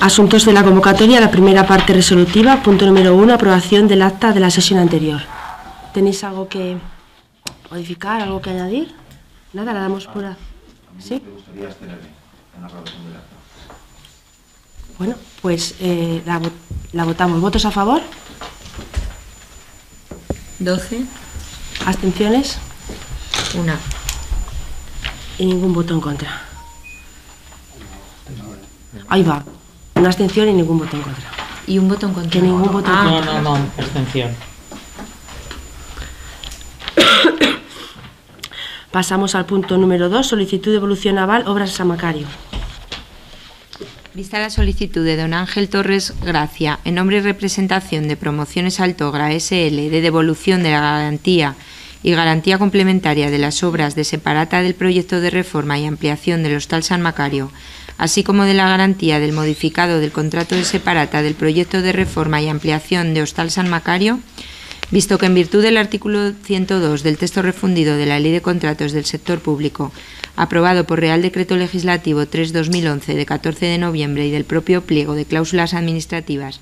Asuntos de la convocatoria, la primera parte resolutiva, punto número uno, aprobación del acta de la sesión anterior. ¿Tenéis algo que modificar, algo que añadir? Nada, la damos por... ¿Sí? Bueno, pues eh, la, la votamos. ¿Votos a favor? 12, ¿Abstenciones? una. Y ningún voto en contra. Ahí va. Una abstención y ningún voto en contra. Y un voto en contra. Que ningún voto en Ah, contra. No, no, no, abstención. Pasamos al punto número 2, solicitud de evolución naval, obras de San Macario. Vista la solicitud de don Ángel Torres Gracia, en nombre y representación de Promociones Altogra SL, de devolución de la garantía y garantía complementaria de las obras de separata del proyecto de reforma y ampliación del Hostal San Macario, así como de la garantía del modificado del contrato de separata del proyecto de reforma y ampliación de Hostal San Macario, Visto que en virtud del artículo 102 del texto refundido de la Ley de Contratos del Sector Público, aprobado por Real Decreto Legislativo 3-2011 de 14 de noviembre y del propio pliego de cláusulas administrativas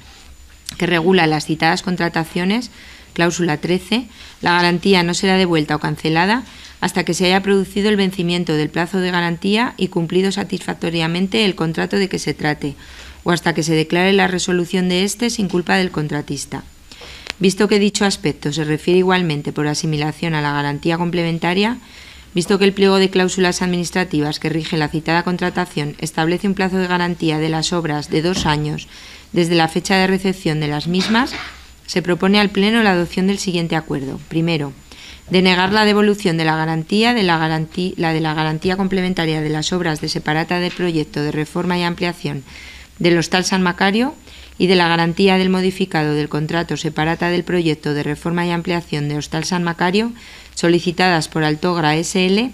que regula las citadas contrataciones, cláusula 13, la garantía no será devuelta o cancelada hasta que se haya producido el vencimiento del plazo de garantía y cumplido satisfactoriamente el contrato de que se trate, o hasta que se declare la resolución de éste sin culpa del contratista. Visto que dicho aspecto se refiere igualmente por asimilación a la garantía complementaria, visto que el pliego de cláusulas administrativas que rige la citada contratación establece un plazo de garantía de las obras de dos años desde la fecha de recepción de las mismas, se propone al Pleno la adopción del siguiente acuerdo. Primero, denegar la devolución de la garantía de la, garantía, la de la garantía complementaria de las obras de separata del proyecto de reforma y ampliación del Hostal San Macario y de la garantía del modificado del contrato separata del proyecto de reforma y ampliación de Hostal San Macario, solicitadas por Altogra SL,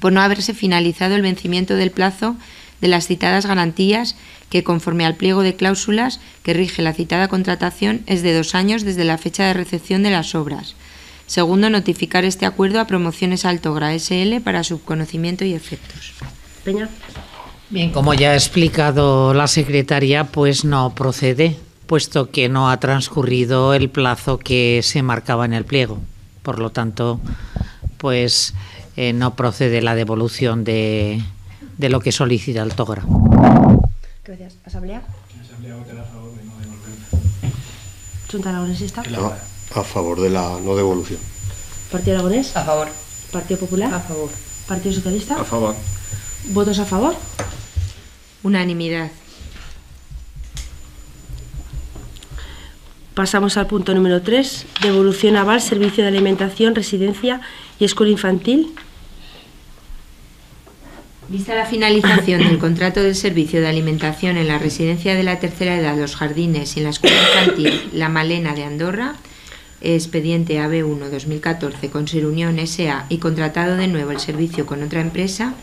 por no haberse finalizado el vencimiento del plazo de las citadas garantías, que conforme al pliego de cláusulas que rige la citada contratación es de dos años desde la fecha de recepción de las obras. Segundo, notificar este acuerdo a Promociones Altogra SL para su conocimiento y efectos. Peña. Bien, como ya ha explicado la secretaria, pues no procede, puesto que no ha transcurrido el plazo que se marcaba en el pliego. Por lo tanto, pues eh, no procede la devolución de, de lo que solicita el TOGRA. Gracias. ¿Asamblea? Junta Aragonesista. A, a favor de la no devolución. Partido Aragonés. A favor. Partido Popular. A favor. Partido Socialista. A favor. ¿Votos a favor? Unanimidad. Pasamos al punto número 3, devolución naval, servicio de alimentación, residencia y escuela infantil. Vista la finalización del contrato del servicio de alimentación en la residencia de la tercera edad Los Jardines y en la escuela infantil La Malena de Andorra, expediente AB1 2014 con Ser Unión SA y contratado de nuevo el servicio con otra empresa,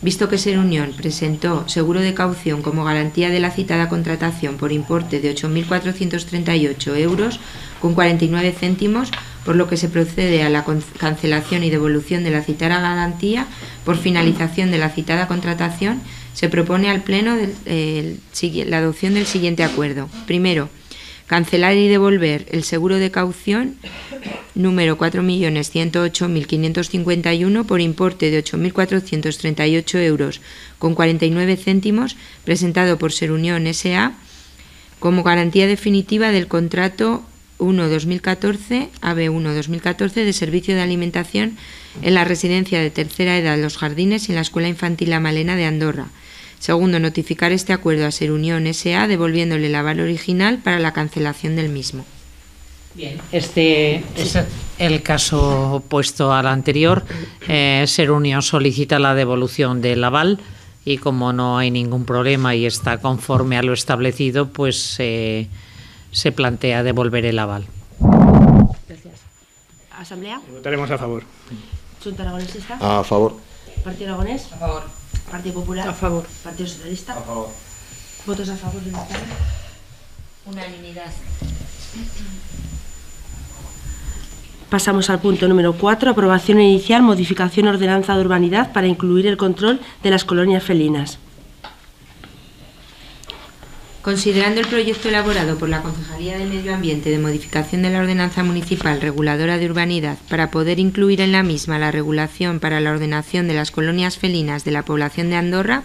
visto que Ser Unión presentó seguro de caución como garantía de la citada contratación por importe de 8.438 euros con 49 céntimos, por lo que se procede a la cancelación y devolución de la citada garantía por finalización de la citada contratación, se propone al Pleno la adopción del siguiente acuerdo. Primero, cancelar y devolver el seguro de caución número 4.108.551 por importe de 8.438 euros con 49 céntimos presentado por Ser Unión S.A. como garantía definitiva del contrato 1-2014, AB1-2014 de servicio de alimentación en la residencia de tercera edad Los Jardines y en la Escuela Infantil La Malena de Andorra. Segundo, notificar este acuerdo a Ser Unión S.A. devolviéndole el aval original para la cancelación del mismo. Bien, este es el caso opuesto al anterior. Eh, Ser Unión solicita la devolución del aval y como no hay ningún problema y está conforme a lo establecido, pues eh, se plantea devolver el aval. Gracias. ¿Asamblea? Votaremos a favor. Junta Aragonesista. A favor. Partido Aragonés. A favor. Partido Popular. A favor. Partido Socialista. A favor. ¿Votos a favor de la Cámara? Unanimidad. Pasamos al punto número 4, aprobación inicial, modificación ordenanza de urbanidad para incluir el control de las colonias felinas. Considerando el proyecto elaborado por la Concejalía de Medio Ambiente de modificación de la Ordenanza Municipal Reguladora de Urbanidad para poder incluir en la misma la regulación para la ordenación de las colonias felinas de la población de Andorra,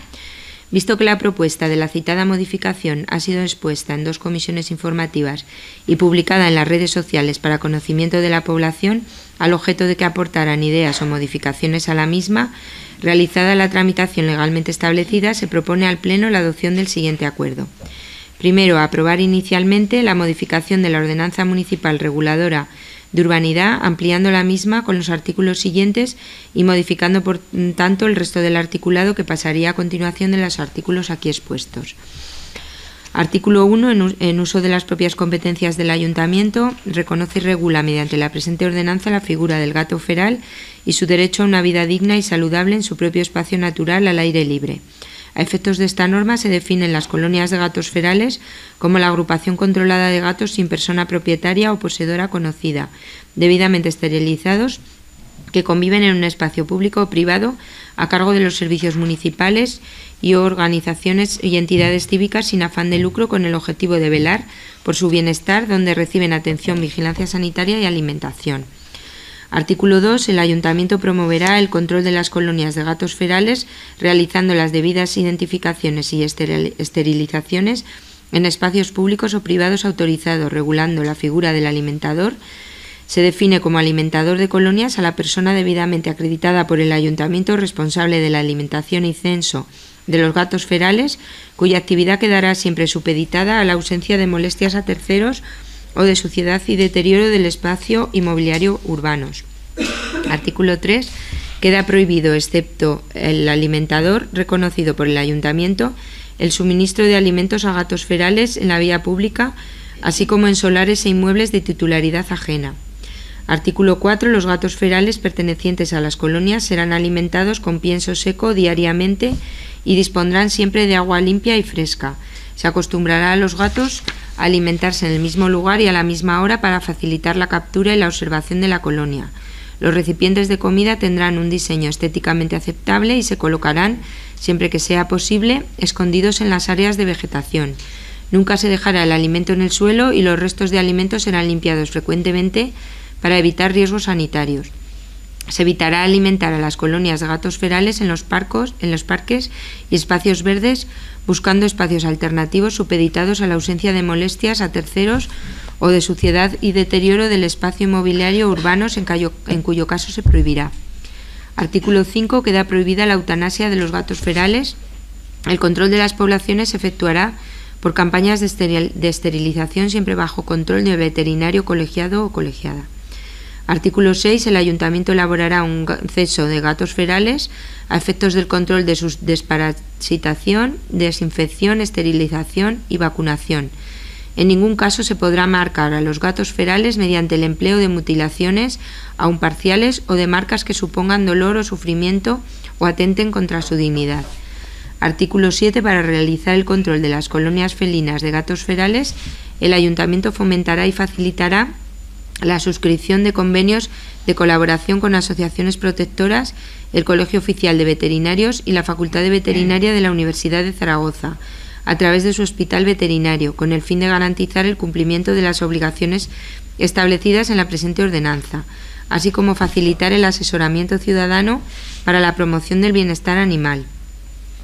Visto que la propuesta de la citada modificación ha sido expuesta en dos comisiones informativas y publicada en las redes sociales para conocimiento de la población, al objeto de que aportaran ideas o modificaciones a la misma, realizada la tramitación legalmente establecida, se propone al Pleno la adopción del siguiente acuerdo. Primero, aprobar inicialmente la modificación de la Ordenanza Municipal Reguladora de urbanidad, ampliando la misma con los artículos siguientes y modificando por tanto el resto del articulado que pasaría a continuación de los artículos aquí expuestos. Artículo 1. En, uso de las propias competencias del Ayuntamiento, reconoce y regula mediante la presente ordenanza la figura del gato feral y su derecho a una vida digna y saludable en su propio espacio natural al aire libre. A efectos de esta norma se definen las colonias de gatos ferales como la agrupación controlada de gatos sin persona propietaria o poseedora conocida, debidamente esterilizados, que conviven en un espacio público o privado a cargo de los servicios municipales y organizaciones y entidades cívicas sin afán de lucro con el objetivo de velar por su bienestar, donde reciben atención, vigilancia sanitaria y alimentación. Artículo 2. El Ayuntamiento promoverá el control de las colonias de gatos ferales, realizando las debidas identificaciones y esterilizaciones en espacios públicos o privados autorizados, regulando la figura del alimentador. Se define como alimentador de colonias a la persona debidamente acreditada por el Ayuntamiento responsable de la alimentación y censo de los gatos ferales, cuya actividad quedará siempre supeditada a la ausencia de molestias a terceros o de suciedad y deterioro del espacio inmobiliario urbanos. Artículo 3. Queda prohibido, excepto el alimentador reconocido por el ayuntamiento, el suministro de alimentos a gatos ferales en la vía pública, así como en solares e inmuebles de titularidad ajena. Artículo 4. Los gatos ferales pertenecientes a las colonias serán alimentados con pienso seco diariamente y dispondrán siempre de agua limpia y fresca. Se acostumbrará a los gatos alimentarse en el mismo lugar y a la misma hora para facilitar la captura y la observación de la colonia. Los recipientes de comida tendrán un diseño estéticamente aceptable y se colocarán, siempre que sea posible, escondidos en las áreas de vegetación. Nunca se dejará el alimento en el suelo y los restos de alimentos serán limpiados frecuentemente para evitar riesgos sanitarios. Se evitará alimentar a las colonias de gatos ferales en los, parcos, en los parques y espacios verdes, buscando espacios alternativos supeditados a la ausencia de molestias a terceros o de suciedad y deterioro del espacio inmobiliario urbanos en, cuyo caso se prohibirá. Artículo 5. Queda prohibida la eutanasia de los gatos ferales. El control de las poblaciones se efectuará por campañas de esterilización siempre bajo control de veterinario colegiado o colegiada. Artículo 6. El Ayuntamiento elaborará un censo de gatos ferales a efectos del control de su desparasitación, desinfección, esterilización y vacunación. En ningún caso se podrá marcar a los gatos ferales mediante el empleo de mutilaciones, aun parciales, o de marcas que supongan dolor o sufrimiento o atenten contra su dignidad. Artículo 7. Para realizar el control de las colonias felinas de gatos ferales, el Ayuntamiento fomentará y facilitará la suscripción de convenios de colaboración con asociaciones protectoras, el Colegio Oficial de Veterinarios y la Facultad de Veterinaria de la Universidad de Zaragoza, a través de su hospital veterinario, con el fin de garantizar el cumplimiento de las obligaciones establecidas en la presente ordenanza, así como facilitar el asesoramiento ciudadano para la promoción del bienestar animal.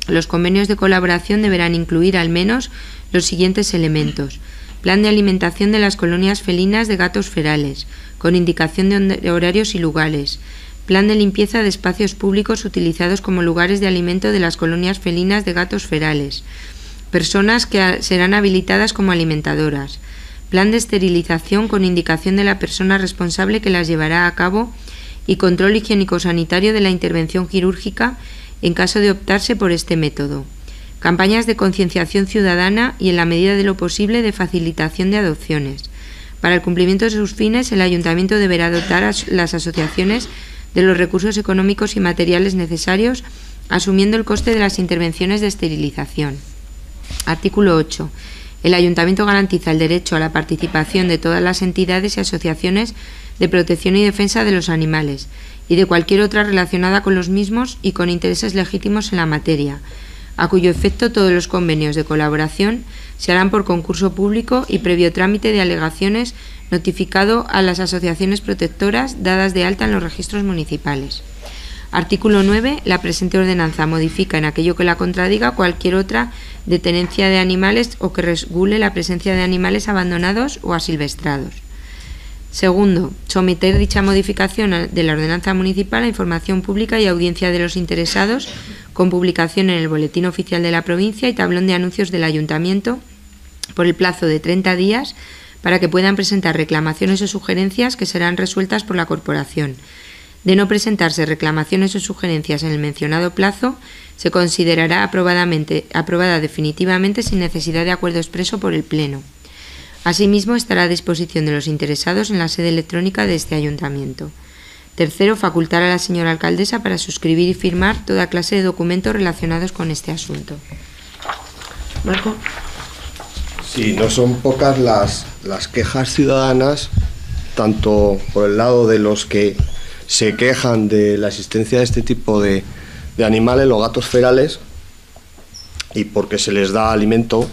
Los convenios de colaboración deberán incluir al menos los siguientes elementos Plan de alimentación de las colonias felinas de gatos ferales, con indicación de horarios y lugares. Plan de limpieza de espacios públicos utilizados como lugares de alimento de las colonias felinas de gatos ferales. Personas que serán habilitadas como alimentadoras. Plan de esterilización con indicación de la persona responsable que las llevará a cabo y control higiénico-sanitario de la intervención quirúrgica en caso de optarse por este método campañas de concienciación ciudadana y, en la medida de lo posible, de facilitación de adopciones. Para el cumplimiento de sus fines, el Ayuntamiento deberá dotar a las asociaciones de los recursos económicos y materiales necesarios, asumiendo el coste de las intervenciones de esterilización. Artículo 8. El Ayuntamiento garantiza el derecho a la participación de todas las entidades y asociaciones de protección y defensa de los animales y de cualquier otra relacionada con los mismos y con intereses legítimos en la materia, a cuyo efecto todos los convenios de colaboración se harán por concurso público y previo trámite de alegaciones notificado a las asociaciones protectoras dadas de alta en los registros municipales. Artículo 9. La presente ordenanza modifica en aquello que la contradiga cualquier otra de tenencia de animales o que regule la presencia de animales abandonados o asilvestrados. Segundo, someter dicha modificación de la ordenanza municipal a información pública y audiencia de los interesados con publicación en el Boletín Oficial de la Provincia y tablón de anuncios del Ayuntamiento por el plazo de 30 días para que puedan presentar reclamaciones o sugerencias que serán resueltas por la Corporación. De no presentarse reclamaciones o sugerencias en el mencionado plazo, se considerará aprobada definitivamente sin necesidad de acuerdo expreso por el Pleno. Asimismo, estará a disposición de los interesados en la sede electrónica de este ayuntamiento. Tercero, facultar a la señora alcaldesa para suscribir y firmar toda clase de documentos relacionados con este asunto. Marco. Sí, no son pocas las, las quejas ciudadanas, tanto por el lado de los que se quejan de la existencia de este tipo de, de animales, los gatos ferales, y porque se les da alimento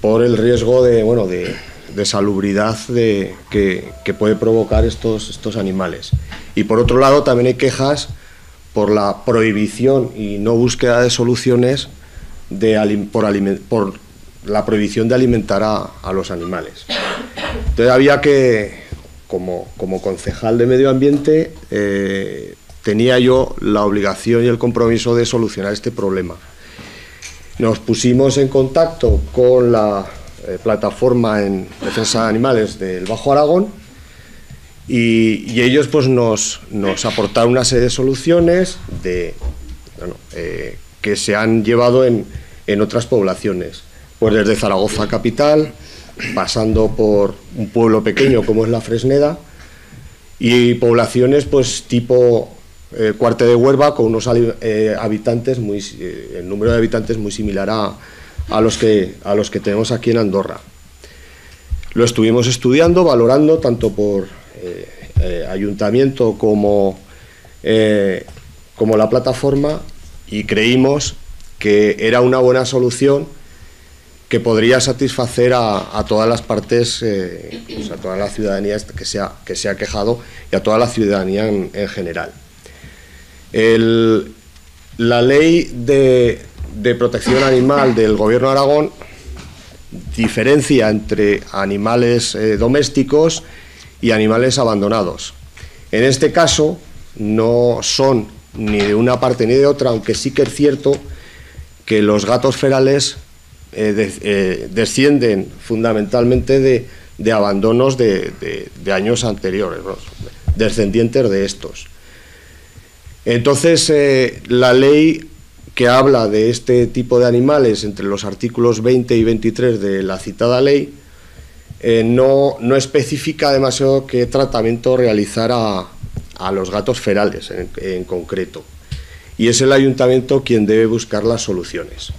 por el riesgo de, bueno, de, salubridad de, que, que, puede provocar estos, estos animales. Y por otro lado también hay quejas por la prohibición y no búsqueda de soluciones de, por, por la prohibición de alimentar a, a, los animales. Entonces había que, como, como concejal de medio ambiente, eh, tenía yo la obligación y el compromiso de solucionar este problema. Nos pusimos en contacto con la eh, plataforma en defensa de animales del Bajo Aragón y, ellos pues nos, nos, aportaron una serie de soluciones de, eh, que se han llevado en, en otras poblaciones, pues desde Zaragoza capital, pasando por un pueblo pequeño como es la Fresneda y poblaciones pues tipo eh, Cuarte de Huerva con unos eh, habitantes muy eh, el número de habitantes muy similar a, a, los que, a los que tenemos aquí en Andorra. Lo estuvimos estudiando, valorando tanto por ayuntamiento como, como la plataforma y creímos que era una buena solución que podría satisfacer a, todas las partes, pues a toda la ciudadanía que se, ha, que se ha quejado y a toda la ciudadanía en general. El, la ley de, protección animal del Gobierno de Aragón diferencia entre animales eh, domésticos y animales abandonados. En este caso no son ni de una parte ni de otra, aunque sí que es cierto que los gatos ferales eh, eh, descienden fundamentalmente de, abandonos de, años anteriores, descendientes de estos. Entonces, eh, la ley que habla de este tipo de animales entre los artículos 20 y 23 de la citada ley eh, no, no, especifica demasiado qué tratamiento realizar a, a los gatos ferales en, en concreto. Y es el ayuntamiento quien debe buscar las soluciones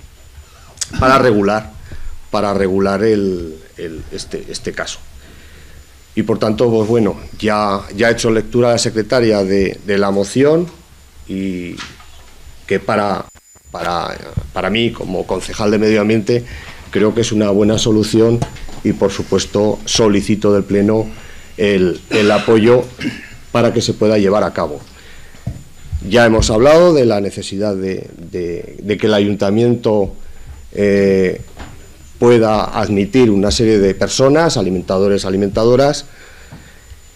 para regular, para regular este, este, caso. Y por tanto, pues bueno, ya, ya he hecho lectura a la secretaria de, de la moción y que para, para, para mí, como concejal de medio ambiente, creo que es una buena solución y, por supuesto, solicito del Pleno el, el apoyo para que se pueda llevar a cabo. Ya hemos hablado de la necesidad de, de, que el ayuntamiento eh, pueda admitir una serie de personas, alimentadores, alimentadoras,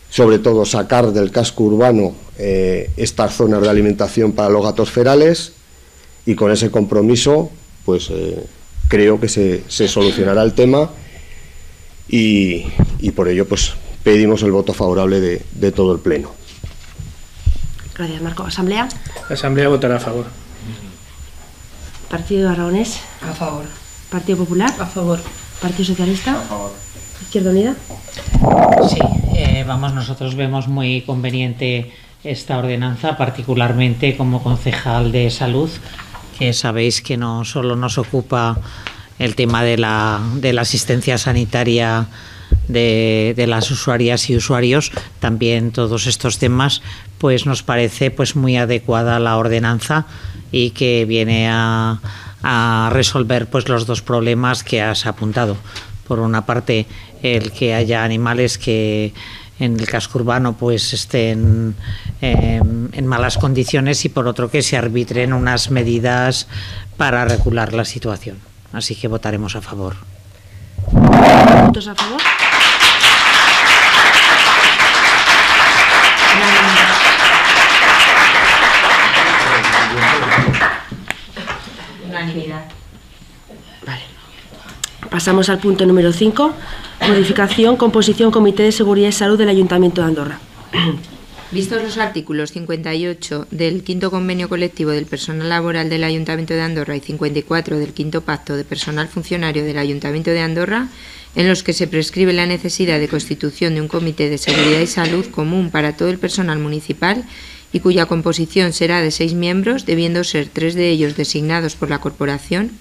sobre todo sacar del casco urbano eh, estas zonas de alimentación para los gatos ferales y con ese compromiso pues eh, creo que se, se, solucionará el tema y, y, por ello pues pedimos el voto favorable de, de todo el pleno. Gracias, Marco. ¿Asamblea? La Asamblea votará a favor. Partido Aragonés. A favor. Partido Popular. A favor. Partido Socialista. A favor. Izquierda Unida. Sí, eh, vamos, nosotros vemos muy conveniente esta ordenanza, particularmente como concejal de salud, que sabéis que no solo nos ocupa el tema de la, asistencia sanitaria de, las usuarias y usuarios, también todos estos temas, pues nos parece pues muy adecuada la ordenanza y que viene a, a resolver pues los dos problemas que has apuntado. Por una parte, el que haya animales que en el casco urbano pues estén em, en malas condiciones y por otro que se arbitren unas medidas para regular la situación. Así que votaremos a favor. ¿Votos a favor? Unanimidad. Vale. Pasamos al punto número 5, modificación, composición, Comité de Seguridad y Salud del Ayuntamiento de Andorra. Vistos los artículos 58 del quinto convenio colectivo del personal laboral del Ayuntamiento de Andorra y 54 del quinto pacto de personal funcionario del Ayuntamiento de Andorra, en los que se prescribe la necesidad de constitución de un comité de seguridad y salud común para todo el personal municipal y cuya composición será de seis miembros, debiendo ser tres de ellos designados por la corporación,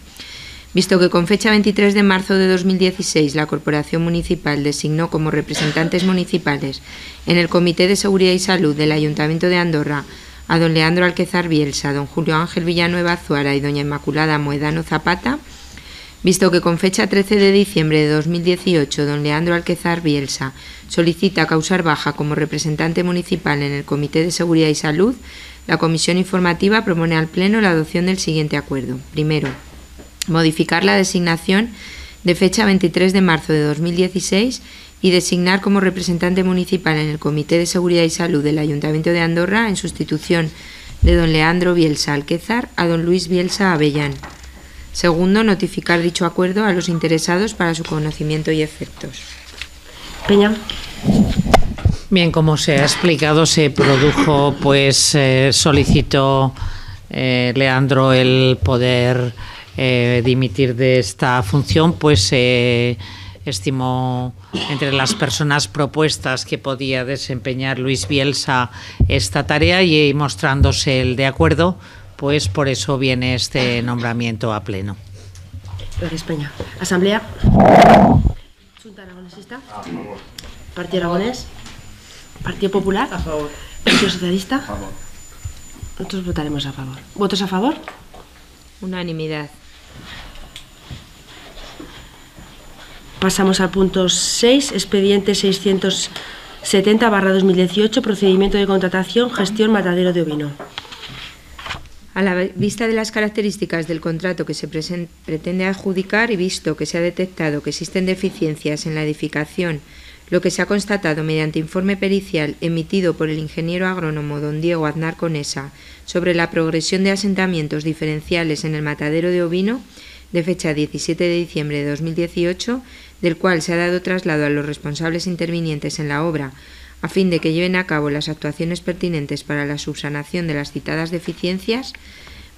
Visto que con fecha 23 de marzo de 2016 la Corporación Municipal designó como representantes municipales en el Comité de Seguridad y Salud del Ayuntamiento de Andorra a don Leandro Alquezar Bielsa, don Julio Ángel Villanueva Azuara y doña Inmaculada Moedano Zapata, visto que con fecha 13 de diciembre de 2018 don Leandro Alquezar Bielsa solicita causar baja como representante municipal en el Comité de Seguridad y Salud, la Comisión Informativa propone al Pleno la adopción del siguiente acuerdo. Primero, modificar la designación de fecha 23 de marzo de 2016 y designar como representante municipal en el Comité de Seguridad y Salud del Ayuntamiento de Andorra, en sustitución de don Leandro Bielsa Alquezar, a don Luis Bielsa Avellán. Segundo, notificar dicho acuerdo a los interesados para su conocimiento y efectos. Peña. Bien, como se ha explicado, se produjo, pues eh, solicitó eh, Leandro el poder eh, dimitir de esta función, pues se estimó entre las personas propuestas que podía desempeñar Luis Bielsa esta tarea y mostrándose el de acuerdo, pues por eso viene este nombramiento a pleno. Gracias, Peña. Asamblea. Junta Aragonesista. A favor. Partido Aragonés. Partido Popular. A favor. Partido Socialista. A favor. Nosotros votaremos a favor. ¿Votos a favor? Unanimidad. Pasamos al punto 6, expediente 670-2018, procedimiento de contratación, gestión matadero de ovino. A la vista de las características del contrato que se pretende adjudicar y visto que se ha detectado que existen deficiencias en la edificación, lo que se ha constatado mediante informe pericial emitido por el ingeniero agrónomo don Diego Aznar Conesa sobre la progresión de asentamientos diferenciales en el matadero de ovino, de fecha 17 de diciembre de 2018, del cual se ha dado traslado a los responsables intervinientes en la obra, a fin de que lleven a cabo las actuaciones pertinentes para la subsanación de las citadas deficiencias,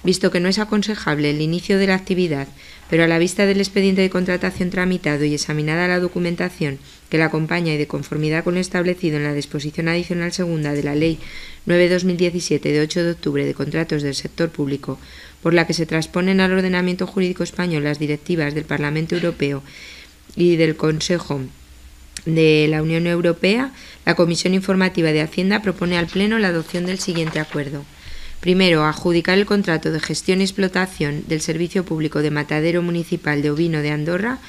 visto que no es aconsejable el inicio de la actividad, pero a la vista del expediente de contratación tramitado y examinada la documentación que la acompaña y de conformidad con lo establecido en la disposición adicional segunda de la Ley 9-2017 de 8 de octubre de contratos del sector público, por la que se transponen al ordenamiento jurídico español las directivas del Parlamento Europeo y del Consejo de la Unión Europea, la Comisión Informativa de Hacienda propone al Pleno la adopción del siguiente acuerdo. Primero, adjudicar el contrato de gestión y explotación del Servicio Público de Matadero Municipal de Ovino de Andorra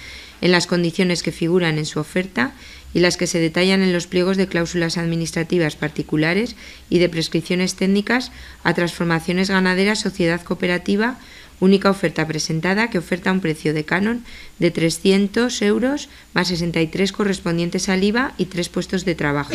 en las condiciones que figuran en su oferta y las que se detallan en los pliegos de cláusulas administrativas particulares y de prescripciones técnicas a transformaciones ganaderas sociedad cooperativa única oferta presentada que oferta un precio de canon de 300 euros más 63 correspondientes al IVA y tres puestos de trabajo.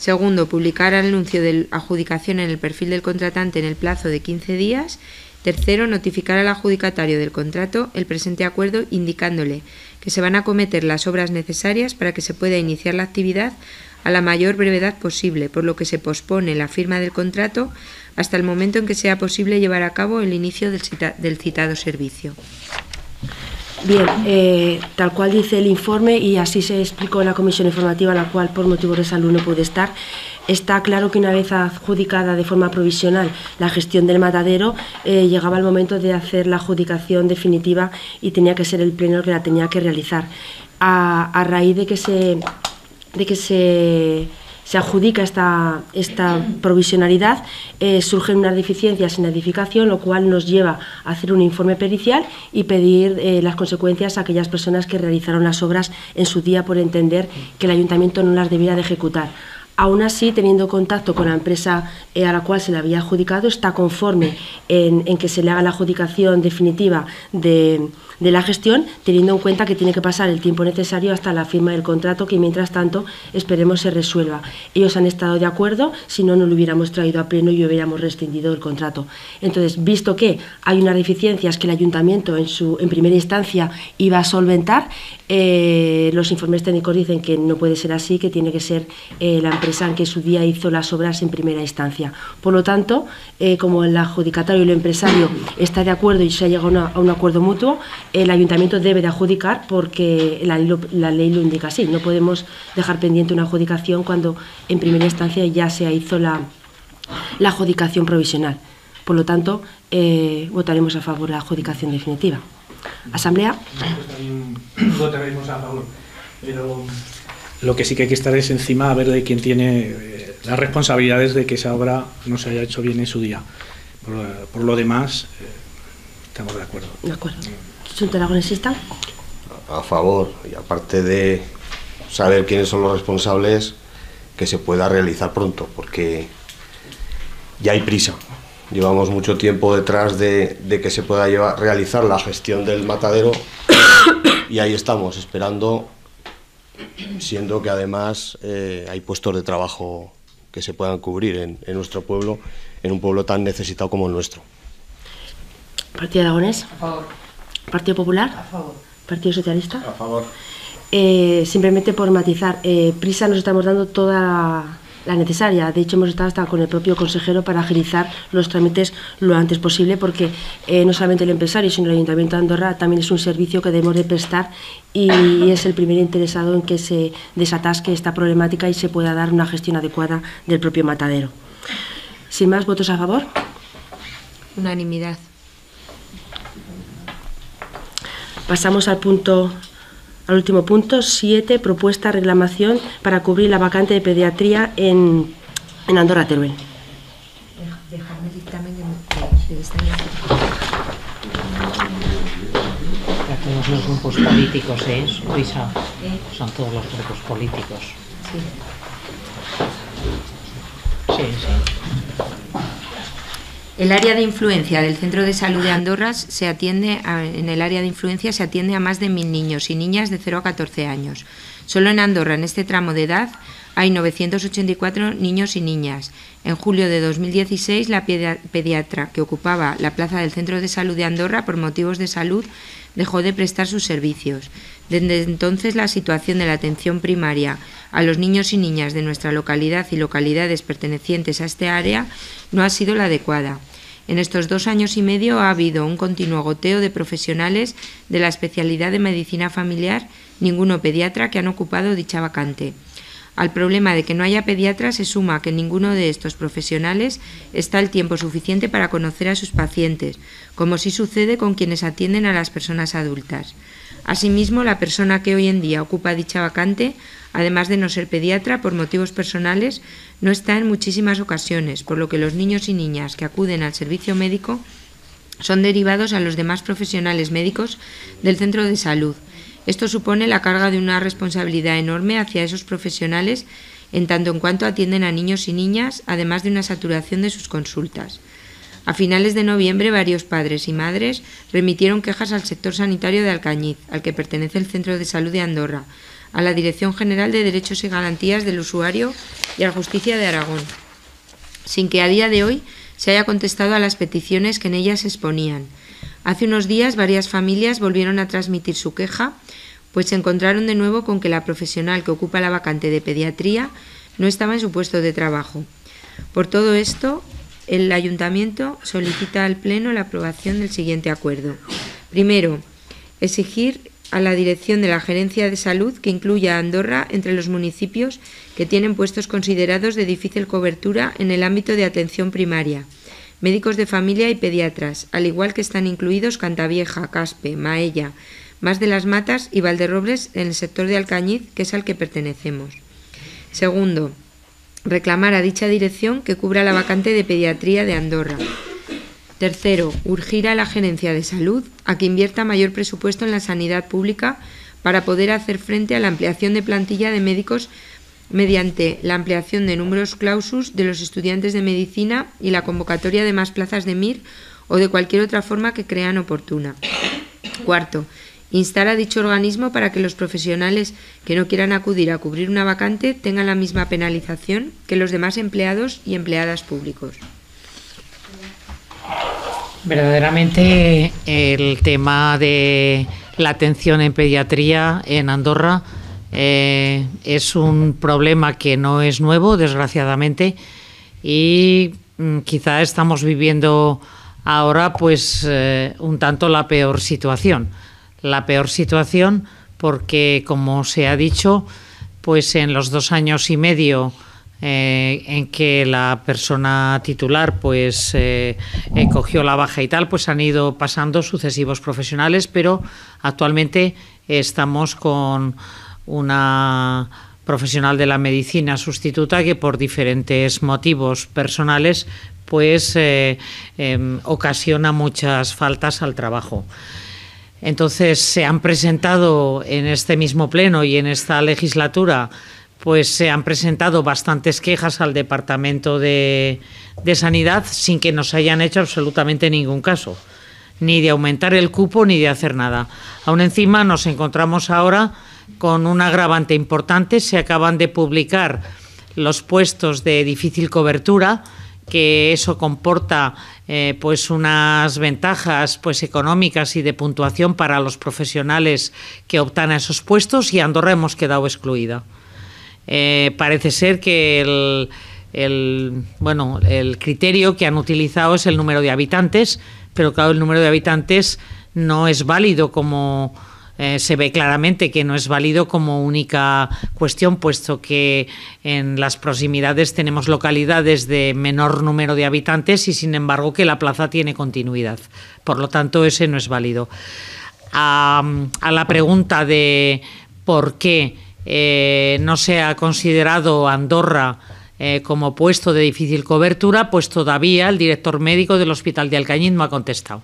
Segundo, publicar el anuncio de adjudicación en el perfil del contratante en el plazo de 15 días. Tercero, notificar al adjudicatario del contrato el presente acuerdo indicándole que se van a cometer las obras necesarias para que se pueda iniciar la actividad a la mayor brevedad posible, por lo que se pospone la firma del contrato hasta el momento en que sea posible llevar a cabo el inicio del, citado servicio. Bien, eh, tal cual dice el informe y así se explicó en la comisión informativa, la cual por motivos de salud no puede estar, está claro que una vez adjudicada de forma provisional la gestión del matadero, eh, llegaba el momento de hacer la adjudicación definitiva y tenía que ser el pleno el que la tenía que realizar. a, raíz de que se, de que se, se adjudica esta, esta provisionalidad, eh, surgen unas deficiencias en la edificación, lo cual nos lleva a hacer un informe pericial y pedir eh, las consecuencias a aquellas personas que realizaron las obras en su día por entender que el ayuntamiento no las debiera de ejecutar. Aún así, teniendo contacto con la empresa eh, a la cual se le había adjudicado, está conforme en, que se le haga la adjudicación definitiva de, de la gestión, teniendo en cuenta que tiene que pasar el tiempo necesario hasta la firma del contrato, que mientras tanto esperemos se resuelva. Ellos han estado de acuerdo, si no, no lo hubiéramos traído a pleno y hubiéramos rescindido el contrato. Entonces, visto que hay unas deficiencias que el ayuntamiento en, su, en primera instancia iba a solventar, eh, los informes técnicos dicen que no puede ser así, que tiene que ser eh, la empresa en que su día hizo las obras en primera instancia. Por lo tanto, eh, como el adjudicatario y el empresario está de acuerdo y se ha llegado a un acuerdo mutuo, el ayuntamiento debe de adjudicar porque la, ley lo indica así. No podemos dejar pendiente una adjudicación cuando en primera instancia ya se hizo la, adjudicación provisional. Por lo tanto, eh, votaremos a favor de la adjudicación definitiva. Asamblea. votaremos a favor. Pero lo que sí que hay que estar es encima a ver de quién tiene eh, las responsabilidades de que esa obra no se haya hecho bien en su día. Por, lo demás, eh, estamos de acuerdo. De acuerdo. ¿Junta Aragonesista? A favor, y aparte de saber quiénes son los responsables, que se pueda realizar pronto, porque ya hay prisa. Llevamos mucho tiempo detrás de, que se pueda llevar, realizar la gestión del matadero y ahí estamos, esperando, siendo que además eh, hay puestos de trabajo que se puedan cubrir en, en, nuestro pueblo, en un pueblo tan necesitado como el nuestro. Partido Aragonés. A favor. Partido Popular. A favor. Partido Socialista. A favor. Eh, simplemente por matizar, eh, prisa nos estamos dando toda la necesaria. De hecho, hemos estado hasta con el propio consejero para agilizar los trámites lo antes posible, porque eh, no solamente el empresario, sino el Ayuntamiento de Andorra también es un servicio que debemos de prestar y es el primer interesado en que se desatasque esta problemática y se pueda dar una gestión adecuada del propio matadero. Sin más, ¿votos a favor? Unanimidad. Pasamos al punto al último punto, 7, propuesta reclamación para cubrir la vacante de pediatría en, en Andorra Teruel. Dejarme dictamen de, todos los grupos políticos, ¿eh? Luisa, son todos los grupos políticos. Sí. Sí, sí. El área de influencia del Centro de Salud de Andorra se atiende en el área de influencia se atiende a más de mil niños y niñas de 0 a 14 años. Solo en Andorra, en este tramo de edad, hay 984 niños y niñas. En julio de 2016, la pediatra que ocupaba la plaza del Centro de Salud de Andorra por motivos de salud dejó de prestar sus servicios. Desde entonces, la situación de la atención primaria a los niños y niñas de nuestra localidad y localidades pertenecientes a este área no ha sido la adecuada. En estos dos años y medio ha habido un continuo goteo de profesionales de la especialidad de medicina familiar, ninguno pediatra, que han ocupado dicha vacante. Al problema de que no haya pediatras se suma que ninguno de estos profesionales está el tiempo suficiente para conocer a sus pacientes, como sí sucede con quienes atienden a las personas adultas. Asimismo, la persona que hoy en día ocupa dicha vacante, además de no ser pediatra por motivos personales, no está en muchísimas ocasiones, por lo que los niños y niñas que acuden al servicio médico son derivados a los demás profesionales médicos del centro de salud. Esto supone la carga de una responsabilidad enorme hacia esos profesionales en tanto en cuanto atienden a niños y niñas, además de una saturación de sus consultas. A finales de noviembre, varios padres y madres remitieron quejas al sector sanitario de Alcañiz, al que pertenece el Centro de Salud de Andorra, a la Dirección General de Derechos y Garantías del Usuario y a la Justicia de Aragón, sin que a día de hoy se haya contestado a las peticiones que en ellas exponían. Hace unos días varias familias volvieron a transmitir su queja, pues se encontraron de nuevo con que la profesional que ocupa la vacante de pediatría no estaba en su puesto de trabajo. Por todo esto, el ayuntamiento solicita al Pleno la aprobación del siguiente acuerdo. Primero, exigir a la dirección de la Gerencia de Salud que incluya a Andorra entre los municipios que tienen puestos considerados de difícil cobertura en el ámbito de atención primaria, médicos de familia y pediatras, al igual que están incluidos Cantavieja, Caspe, Maella, Más de las Matas y Valderrobles en el sector de Alcañiz, que es al que pertenecemos. Segundo, reclamar a dicha dirección que cubra la vacante de pediatría de Andorra. Tercero, urgir a la Gerencia de Salud a que invierta mayor presupuesto en la sanidad pública para poder hacer frente a la ampliación de plantilla de médicos mediante la ampliación de números clausus de los estudiantes de medicina y la convocatoria de más plazas de MIR o de cualquier otra forma que crean oportuna. Cuarto, instar a dicho organismo para que los profesionales que no quieran acudir a cubrir una vacante tengan la misma penalización que los demás empleados y empleadas públicos. Verdaderamente el tema de la atención en pediatría en Andorra eh, es un problema que no es nuevo, desgraciadamente, y mm, quizá estamos viviendo ahora pues eh, un tanto la peor situación. La peor situación porque, como se ha dicho, pues en los dos años y medio eh, en que la persona titular pues cogió la baja y tal, pues han ido pasando sucesivos profesionales, pero actualmente estamos con una profesional de la medicina sustituta que por diferentes motivos personales pues eh, em, ocasiona muchas faltas al trabajo. Entonces se han presentado en este mismo pleno y en esta legislatura pues se han presentado bastantes quejas al Departamento de, Sanidad sin que nos hayan hecho absolutamente ningún caso, ni de aumentar el cupo ni de hacer nada. Aún encima nos encontramos ahora con un agravante importante, se acaban de publicar los puestos de difícil cobertura, que eso comporta eh, pues unas ventajas pues económicas y de puntuación para los profesionales que optan a esos puestos y Andorra hemos quedado excluida. Eh, parece ser que el, bueno, el criterio que han utilizado es el número de habitantes, pero claro, el número de habitantes no es válido como eh, se ve claramente que no es válido como única cuestión, puesto que en las proximidades tenemos localidades de menor número de habitantes y sin embargo que la plaza tiene continuidad. Por lo tanto, ese no es válido. a la pregunta de por qué eh, no se ha considerado Andorra eh, como puesto de difícil cobertura, pues todavía el director médico del Hospital de Alcañiz no ha contestado.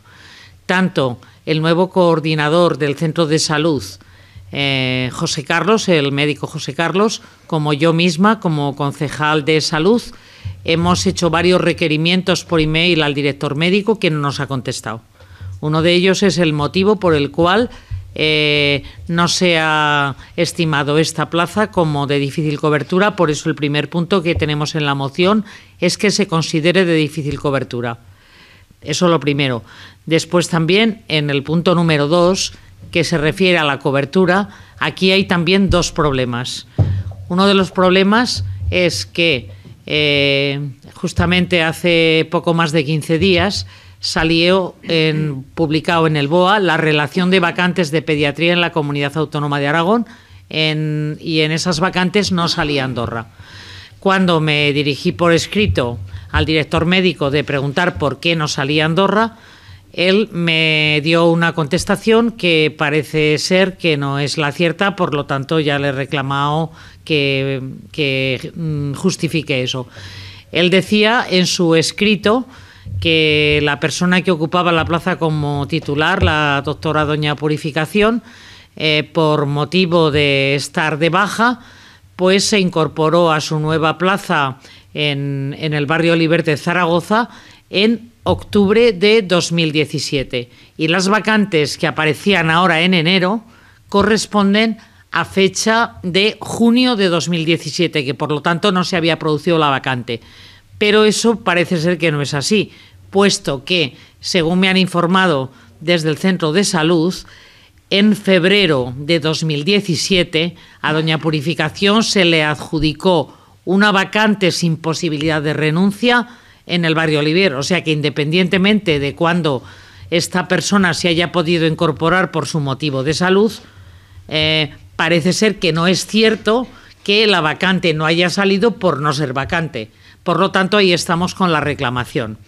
Tanto el nuevo coordinador del centro de salud, eh, José Carlos, el médico José Carlos, como yo misma, como concejal de salud, hemos hecho varios requerimientos por email al director médico que no nos ha contestado. Uno de ellos es el motivo por el cual eh, no se ha estimado esta plaza como de difícil cobertura, por eso el primer punto que tenemos en la moción es que se considere de difícil cobertura. Eso lo primero. Después también, en el punto número dos, que se refiere a la cobertura, aquí hay también dos problemas. Uno de los problemas es que eh, justamente hace poco más de 15 días salió publicado en el BOA la relación de vacantes de pediatría en la comunidad autónoma de Aragón y en esas vacantes no salía Andorra. Cuando me dirigí por escrito al director médico de preguntar por qué no salía Andorra, él me dio una contestación que parece ser que no es la cierta, por lo tanto ya le he reclamado que, mm, justifique eso. Él decía en su escrito que la persona que ocupaba la plaza como titular, la doctora Doña Purificación, eh, por motivo de estar de baja, pues se incorporó a su nueva plaza en, el barrio Oliver de Zaragoza en octubre de 2017. Y las vacantes que aparecían ahora en enero corresponden a fecha de junio de 2017, que por lo tanto no se había producido la vacante. Pero eso parece ser que no es así, puesto que, según me han informado desde el Centro de Salud, en febrero de 2017 a Doña Purificación se le adjudicó una vacante sin posibilidad de renuncia en el barrio Olivier. O sea que independientemente de cuándo esta persona se haya podido incorporar por su motivo de salud, eh, parece ser que no es cierto que la vacante no haya salido por no ser vacante. Por lo tanto, ahí estamos con la reclamación.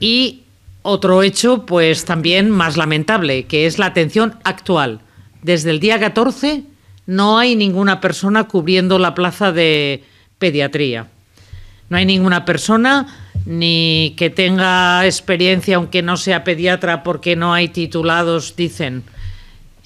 Y otro hecho, pues también más lamentable, que es la atención actual. Desde el día 14 no hay ninguna persona cubriendo la plaza de pediatría. No hay ninguna persona ni que tenga experiencia, aunque no sea pediatra, porque no hay titulados, dicen.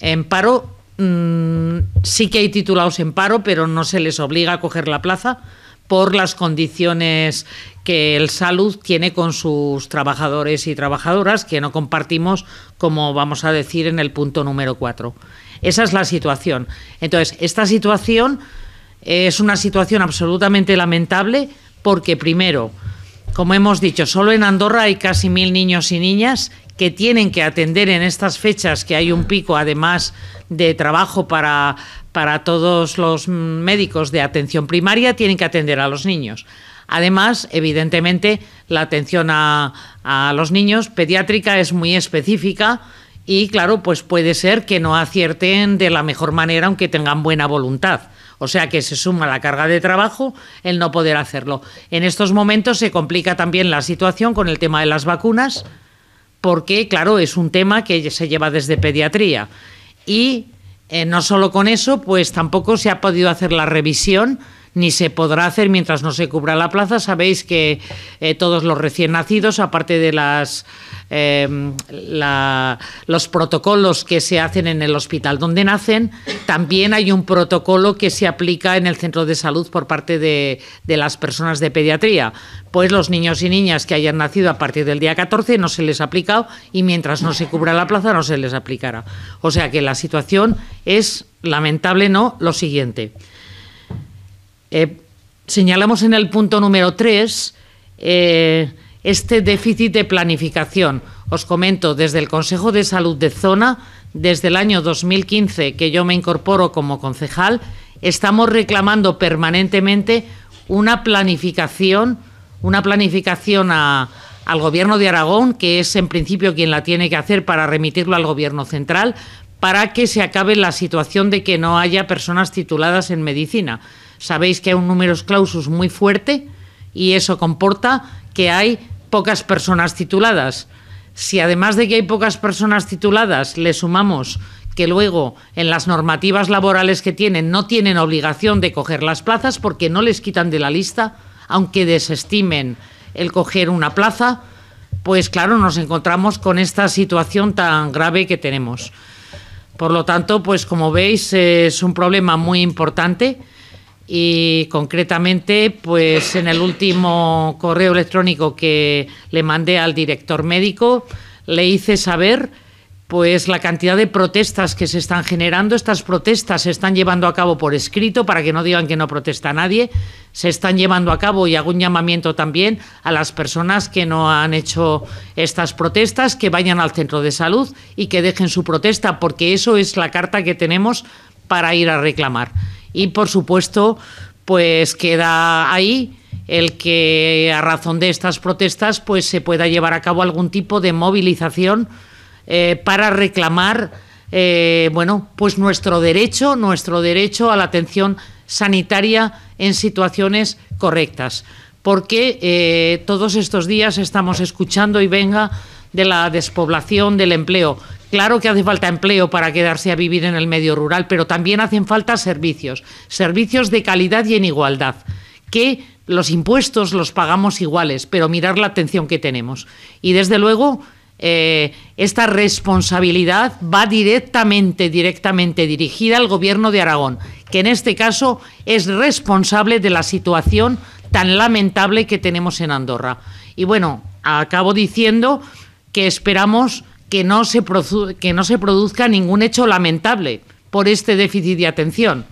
En paro, mm, sí que hay titulados en paro, pero no se les obliga a coger la plaza por las condiciones que el salud tiene con sus trabajadores y trabajadoras, que no compartimos, como vamos a decir en el punto número 4. Esa es la situación. Entonces, esta situación es una situación absolutamente lamentable porque, primero, como hemos dicho, solo en Andorra hay casi mil niños y niñas que tienen que atender en estas fechas, que hay un pico además de trabajo para, para todos los médicos de atención primaria, tienen que atender a los niños. Además, evidentemente, la atención a, a los niños pediátrica es muy específica y, claro, pues puede ser que no acierten de la mejor manera, aunque tengan buena voluntad. O sea que se suma la carga de trabajo el no poder hacerlo. En estos momentos se complica también la situación con el tema de las vacunas, porque, claro, es un tema que se lleva desde pediatría. Y eh, no solo con eso, pues tampoco se ha podido hacer la revisión ni se podrá hacer mientras no se cubra la plaza. Sabéis que eh, todos los recién nacidos, aparte de las Em, los protocolos que se hacen en el hospital donde nacen, también hay un protocolo que se aplica en el centro de salud por parte de, las personas de pediatría. Pues los niños y niñas que hayan nacido a partir del día 14 no se les ha aplicado y mientras no se cubra la plaza no se les aplicará. O sea que la situación es lamentable, ¿no? Lo siguiente. Eh, señalamos en el punto número 3 este déficit de planificación. Os comento, desde el Consejo de Salud de Zona, desde el año 2015 que yo me incorporo como concejal, estamos reclamando permanentemente una planificación, una planificación al Gobierno de Aragón, que es en principio quien la tiene que hacer para remitirlo al Gobierno central, para que se acabe la situación de que no haya personas tituladas en medicina. Sabéis que hay un número clausus muy fuerte y eso comporta que hay pocas personas tituladas. Si además de que hay pocas personas tituladas le sumamos que luego en las normativas laborales que tienen no tienen obligación de coger las plazas porque no les quitan de la lista, aunque desestimen el coger una plaza, pues claro, nos encontramos con esta situación tan grave que tenemos. Por lo tanto, pues como veis, es un problema muy importante y concretamente pues en el último correo electrónico que le mandé al director médico le hice saber pues la cantidad de protestas que se están generando. Estas protestas se están llevando a cabo por escrito para que no digan que no protesta nadie. Se están llevando a cabo y hago un llamamiento también a las personas que no han hecho estas protestas que vayan al centro de salud y que dejen su protesta porque eso es la carta que tenemos para ir a reclamar y por supuesto pues queda ahí el que a razón de estas protestas pues se pueda llevar a cabo algún tipo de movilización eh, para reclamar eh, bueno pues nuestro derecho nuestro derecho a la atención sanitaria en situaciones correctas. Porque eh, todos estos días estamos escuchando y venga de la despoblación del empleo Claro que hace falta empleo para quedarse a vivir en el medio rural, pero también hacen falta servicios, servicios de calidad y en igualdad, que los impuestos los pagamos iguales, pero mirar la atención que tenemos. Y desde luego, eh, esta responsabilidad va directamente, directamente dirigida al Gobierno de Aragón, que en este caso es responsable de la situación tan lamentable que tenemos en Andorra. Y bueno, acabo diciendo que esperamos que no se, que no se produzca ningún hecho lamentable por este déficit de atención.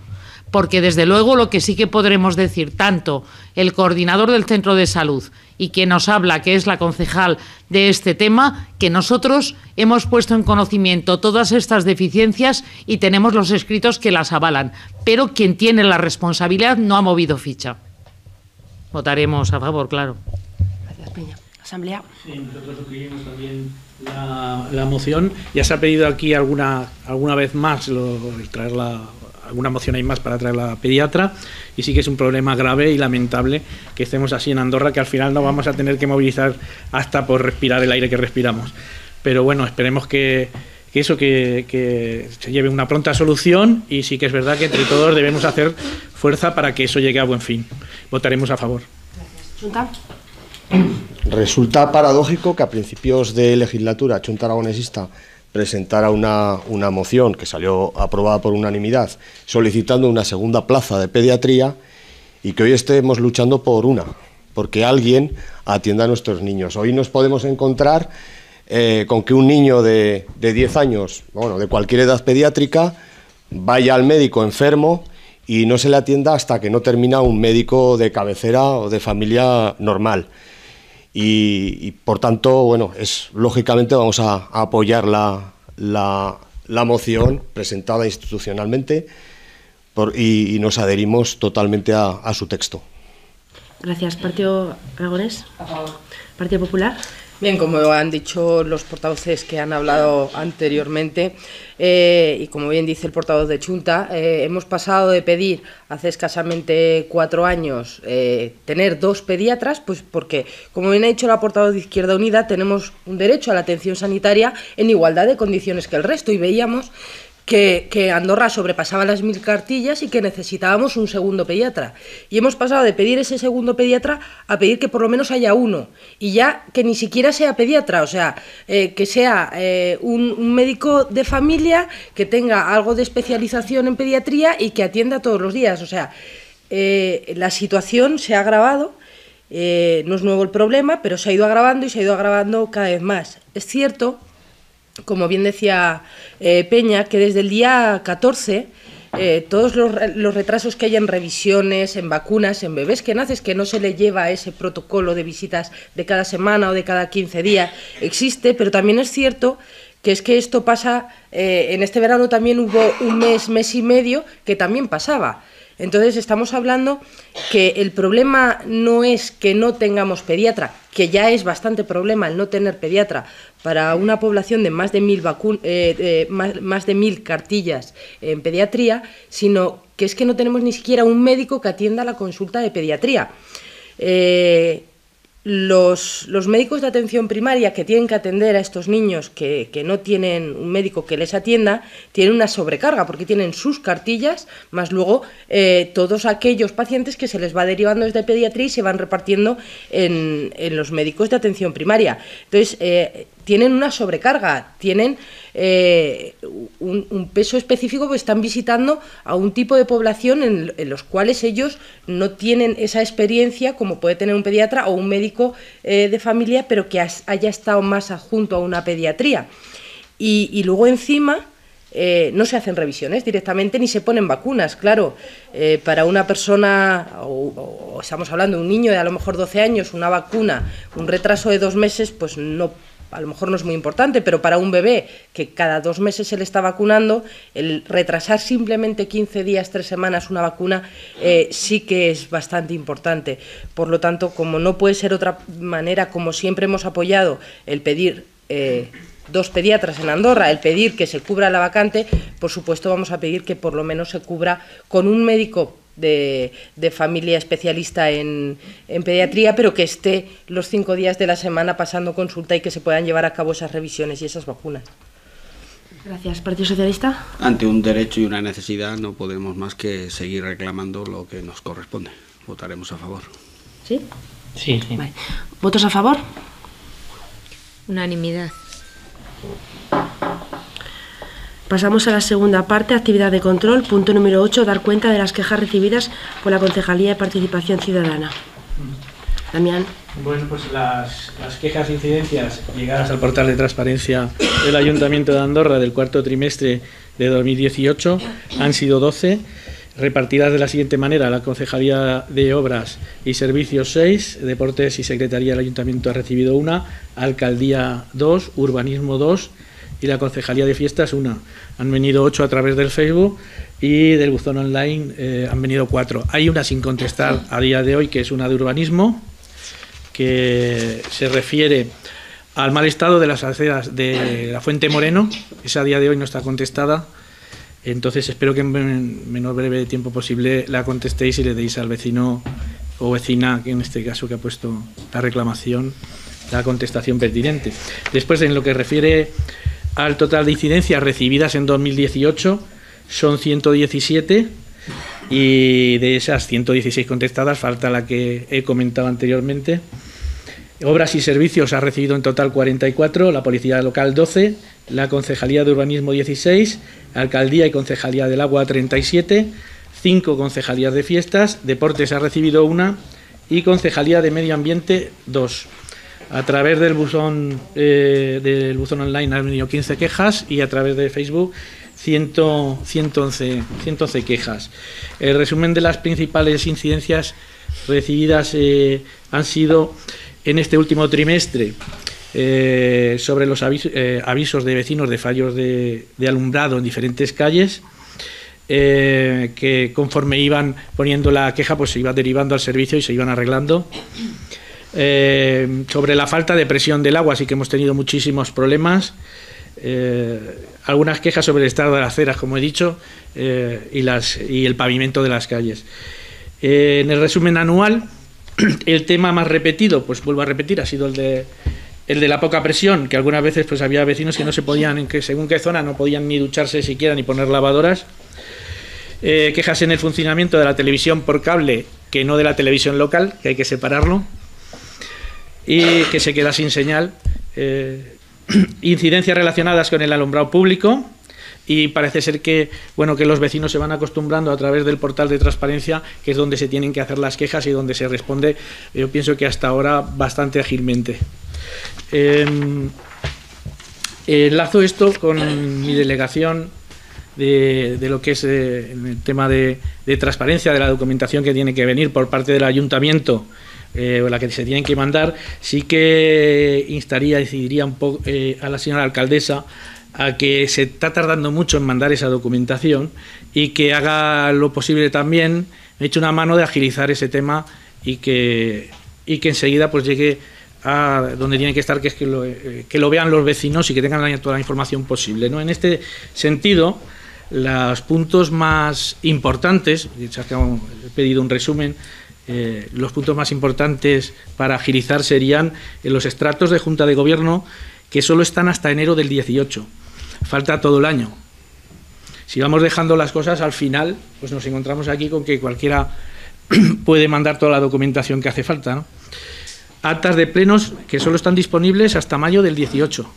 Porque desde luego lo que sí que podremos decir, tanto el coordinador del centro de salud y quien nos habla, que es la concejal de este tema, que nosotros hemos puesto en conocimiento todas estas deficiencias y tenemos los escritos que las avalan. Pero quien tiene la responsabilidad no ha movido ficha. Votaremos a favor, claro. Gracias, Peña. Asamblea. Sí, nosotros también la, moción. Ya se ha pedido aquí alguna, alguna vez más traerla alguna moción hay más para traer la pediatra y sí que es un problema grave y lamentable que estemos así en Andorra, que al final no vamos a tener que movilizar hasta por respirar el aire que respiramos. Pero bueno, esperemos que, eso que, se lleve una pronta solución y sí que es verdad que entre todos debemos hacer fuerza para que eso llegue a buen fin. Votaremos a favor. Resulta paradójico que a principios de legislatura Chunta Aragonesista presentara una, una, moción que salió aprobada por unanimidad solicitando una segunda plaza de pediatría y que hoy estemos luchando por una, porque alguien atienda a nuestros niños. Hoy nos podemos encontrar eh, con que un niño de, de 10 años, bueno, de cualquier edad pediátrica, vaya al médico enfermo y no se le atienda hasta que no termina un médico de cabecera o de familia normal. Y, por tanto, bueno, es lógicamente vamos a, apoyar la, la, moción presentada institucionalmente y, nos adherimos totalmente a, su texto. Gracias. Partido Aragonés. Partido Popular. Bien, como han dicho los portavoces que han hablado anteriormente, eh, y como bien dice el portavoz de Chunta, eh, hemos pasado de pedir hace escasamente cuatro años eh, tener dos pediatras, pues porque, como bien ha dicho la portavoz de Izquierda Unida, tenemos un derecho a la atención sanitaria en igualdad de condiciones que el resto, y veíamos que, Andorra sobrepasaba las mil cartillas y que necesitábamos un segundo pediatra. Y hemos pasado de pedir ese segundo pediatra a pedir que por lo menos haya uno. Y ya que ni siquiera sea pediatra, o sea, eh, que sea eh, un, médico de familia que tenga algo de especialización en pediatría y que atienda todos los días. O sea, eh, la situación se ha agravado. no es nuevo el problema, pero se ha ido agravando y se ha ido agravando cada vez más. Es cierto como bien decía eh, Peña, que desde el día 14 eh, todos los, retrasos que hay en revisiones, en vacunas, en bebés que naces, que no se le lleva ese protocolo de visitas de cada semana o de cada 15 días, existe, pero también es cierto que es que esto pasa, eh, en este verano también hubo un mes, mes y medio que también pasaba. Entonces estamos hablando que el problema no es que no tengamos pediatra, que ya es bastante problema el no tener pediatra para una población de más de mil, eh, más, de mil cartillas en pediatría, sino que es que no tenemos ni siquiera un médico que atienda la consulta de pediatría. Eh, los, médicos de atención primaria que tienen que atender a estos niños que, no tienen un médico que les atienda, tienen una sobrecarga porque tienen sus cartillas, más luego eh, todos aquellos pacientes que se les va derivando desde pediatría y se van repartiendo en, los médicos de atención primaria. Entonces, eh, tienen una sobrecarga, tienen eh, un, peso específico, pues están visitando a un tipo de población en, los cuales ellos no tienen esa experiencia como puede tener un pediatra o un médico eh, de familia, pero que haya estado más junto a una pediatría. Y, luego encima... Eh, no se hacen revisiones directamente ni se ponen vacunas. Claro, para una persona, o, o, estamos hablando de un niño de a lo mejor 12 años, una vacuna, un retraso de dos meses, pues no a lo mejor no es muy importante, pero para un bebé que cada dos meses se le está vacunando, el retrasar simplemente 15 días, tres semanas una vacuna eh, sí que es bastante importante. Por lo tanto, como no puede ser otra manera, como siempre hemos apoyado el pedir eh, dos pediatras en Andorra, el pedir que se cubra la vacante, por supuesto vamos a pedir que por lo menos se cubra con un médico de, familia especialista en, pediatría, pero que esté los cinco días de la semana pasando consulta y que se puedan llevar a cabo esas revisiones y esas vacunas. Gracias. Partido Socialista. Ante un derecho y una necesidad no podemos más que seguir reclamando lo que nos corresponde. Votaremos a favor. ¿Sí? Sí. ¿Votos a favor? Unanimidad. Pasamos a la segunda parte, actividad de control, punto número 8, dar cuenta de las quejas recibidas por la Concejalía de Participación Ciudadana. Damián. Bueno, pues las, quejas e incidencias llegadas al portal de transparencia del Ayuntamiento de Andorra del cuarto trimestre de 2018 han sido 12, repartidas de la siguiente manera. La Concejalía de Obras y Servicios 6, Deportes y Secretaría del Ayuntamiento ha recibido una, Alcaldía 2, Urbanismo 2, y la Concejalía de Fiestas una. Han venido ocho a través del Facebook y del buzón online eh, han venido cuatro. Hay una sin contestar a día de hoy, que es una de urbanismo, que se refiere al mal estado de las aceras de la Fuente Moreno. Esa a día de hoy no está contestada. Entonces espero que en menor breve tiempo posible la contestéis y le deis al vecino o vecina, que en este caso que ha puesto la reclamación, la contestación pertinente. Después, en lo que refiere al total de incidencias recibidas en 2018, son 117 y de esas 116 contestadas falta la que he comentado anteriormente. Obras y servicios ha recibido en total 44, la Policía Local 12, la Concejalía de Urbanismo 16, Alcaldía y Concejalía del Agua 37, 5 concejalías de fiestas, Deportes ha recibido una y Concejalía de Medio Ambiente 2. A través del buzón, eh, del buzón online han venido 15 quejas y a través de Facebook 111, 111 quejas. El resumen de las principales incidencias recibidas eh, han sido en este último trimestre eh, sobre los eh, avisos, de vecinos de fallos de, alumbrado en diferentes calles. que conforme iban poniendo la queja, pues se iba derivando al servicio y se iban arreglando. Sobre la falta de presión del agua, sí que hemos tenido muchísimos problemas. algunas quejas sobre el estado de las aceras, como he dicho, y, las, y el pavimento de las calles. en el resumen anual, el tema más repetido, pues vuelvo a repetir, ha sido el de el de la poca presión, que algunas veces pues había vecinos que no se podían, que según qué zona no podían ni ducharse siquiera ni poner lavadoras. Eh, quejas en el funcionamiento de la televisión por cable, que no de la televisión local, que hay que separarlo, y que se queda sin señal. Eh, incidencias relacionadas con el alumbrado público, y parece ser que bueno que los vecinos se van acostumbrando a través del portal de transparencia que es donde se tienen que hacer las quejas y donde se responde yo pienso que hasta ahora bastante ágilmente em, enlazo esto con mi delegación de, lo que es eh, el tema de, transparencia de la documentación que tiene que venir por parte del ayuntamiento eh, o la que se tienen que mandar, sí que instaría, decidiría un poco eh, a la señora alcaldesa a que se está tardando mucho en mandar esa documentación y que haga lo posible también, me eche una mano de agilizar ese tema y que, y que enseguida pues llegue a donde tiene que estar, que es que lo, eh, que lo vean los vecinos y que tengan toda la información posible. ¿no? En este sentido, los puntos más importantes, he pedido un resumen, eh, los puntos más importantes para agilizar serían en los estratos de Junta de Gobierno que solo están hasta enero del 18 falta todo el año. Si vamos dejando las cosas al final, pues nos encontramos aquí con que cualquiera puede mandar toda la documentación que hace falta. Actas de plenos que solo están disponibles hasta mayo del 18.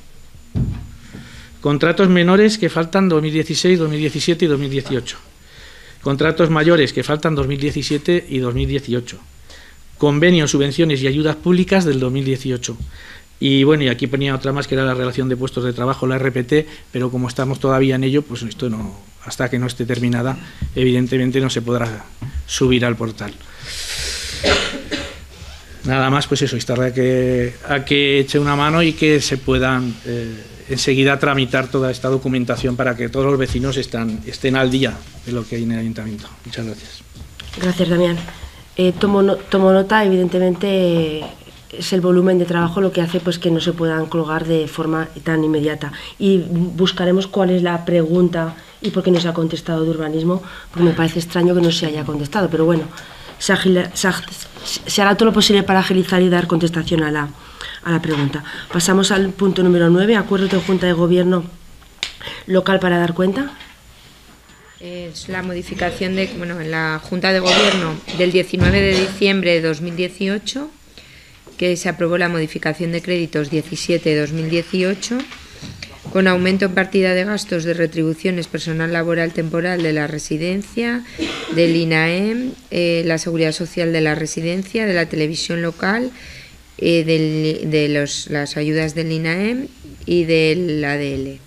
Contratos menores que faltan 2016, 2017 y 2018. Contratos mayores que faltan 2017 y 2018. Convenios, subvenciones y ayudas públicas del 2018. Y bueno, y aquí ponía otra más que era la relación de puestos de trabajo, la RPT, pero como estamos todavía en ello, pues esto no, hasta que no esté terminada, evidentemente no se podrá subir al portal. Nada más, pues eso, instar a que, a que eche una mano y que se puedan eh, enseguida tramitar toda esta documentación para que todos los vecinos están, estén al día de lo que hay en el ayuntamiento. Muchas gracias. Gracias, Damián. Eh, tomo, tomo nota, evidentemente es el volumen de trabajo lo que hace pues que no se puedan colgar de forma tan inmediata y buscaremos cuál es la pregunta y por qué no se ha contestado de urbanismo porque me parece extraño que no se haya contestado pero bueno se, hará todo lo posible para agilizar y dar contestación a la, a la pregunta. Pasamos al punto número 9 acuerdo de junta de gobierno local para dar cuenta. Es la modificación de bueno en la junta de gobierno del 19 de diciembre de 2018 que se aprobó la modificación de créditos 17-2018 con aumento en partida de gastos de retribuciones personal laboral temporal de la residencia, del INAEM, eh, la seguridad social de la residencia, de la televisión local, de las ayudas del INAEM y del ADL.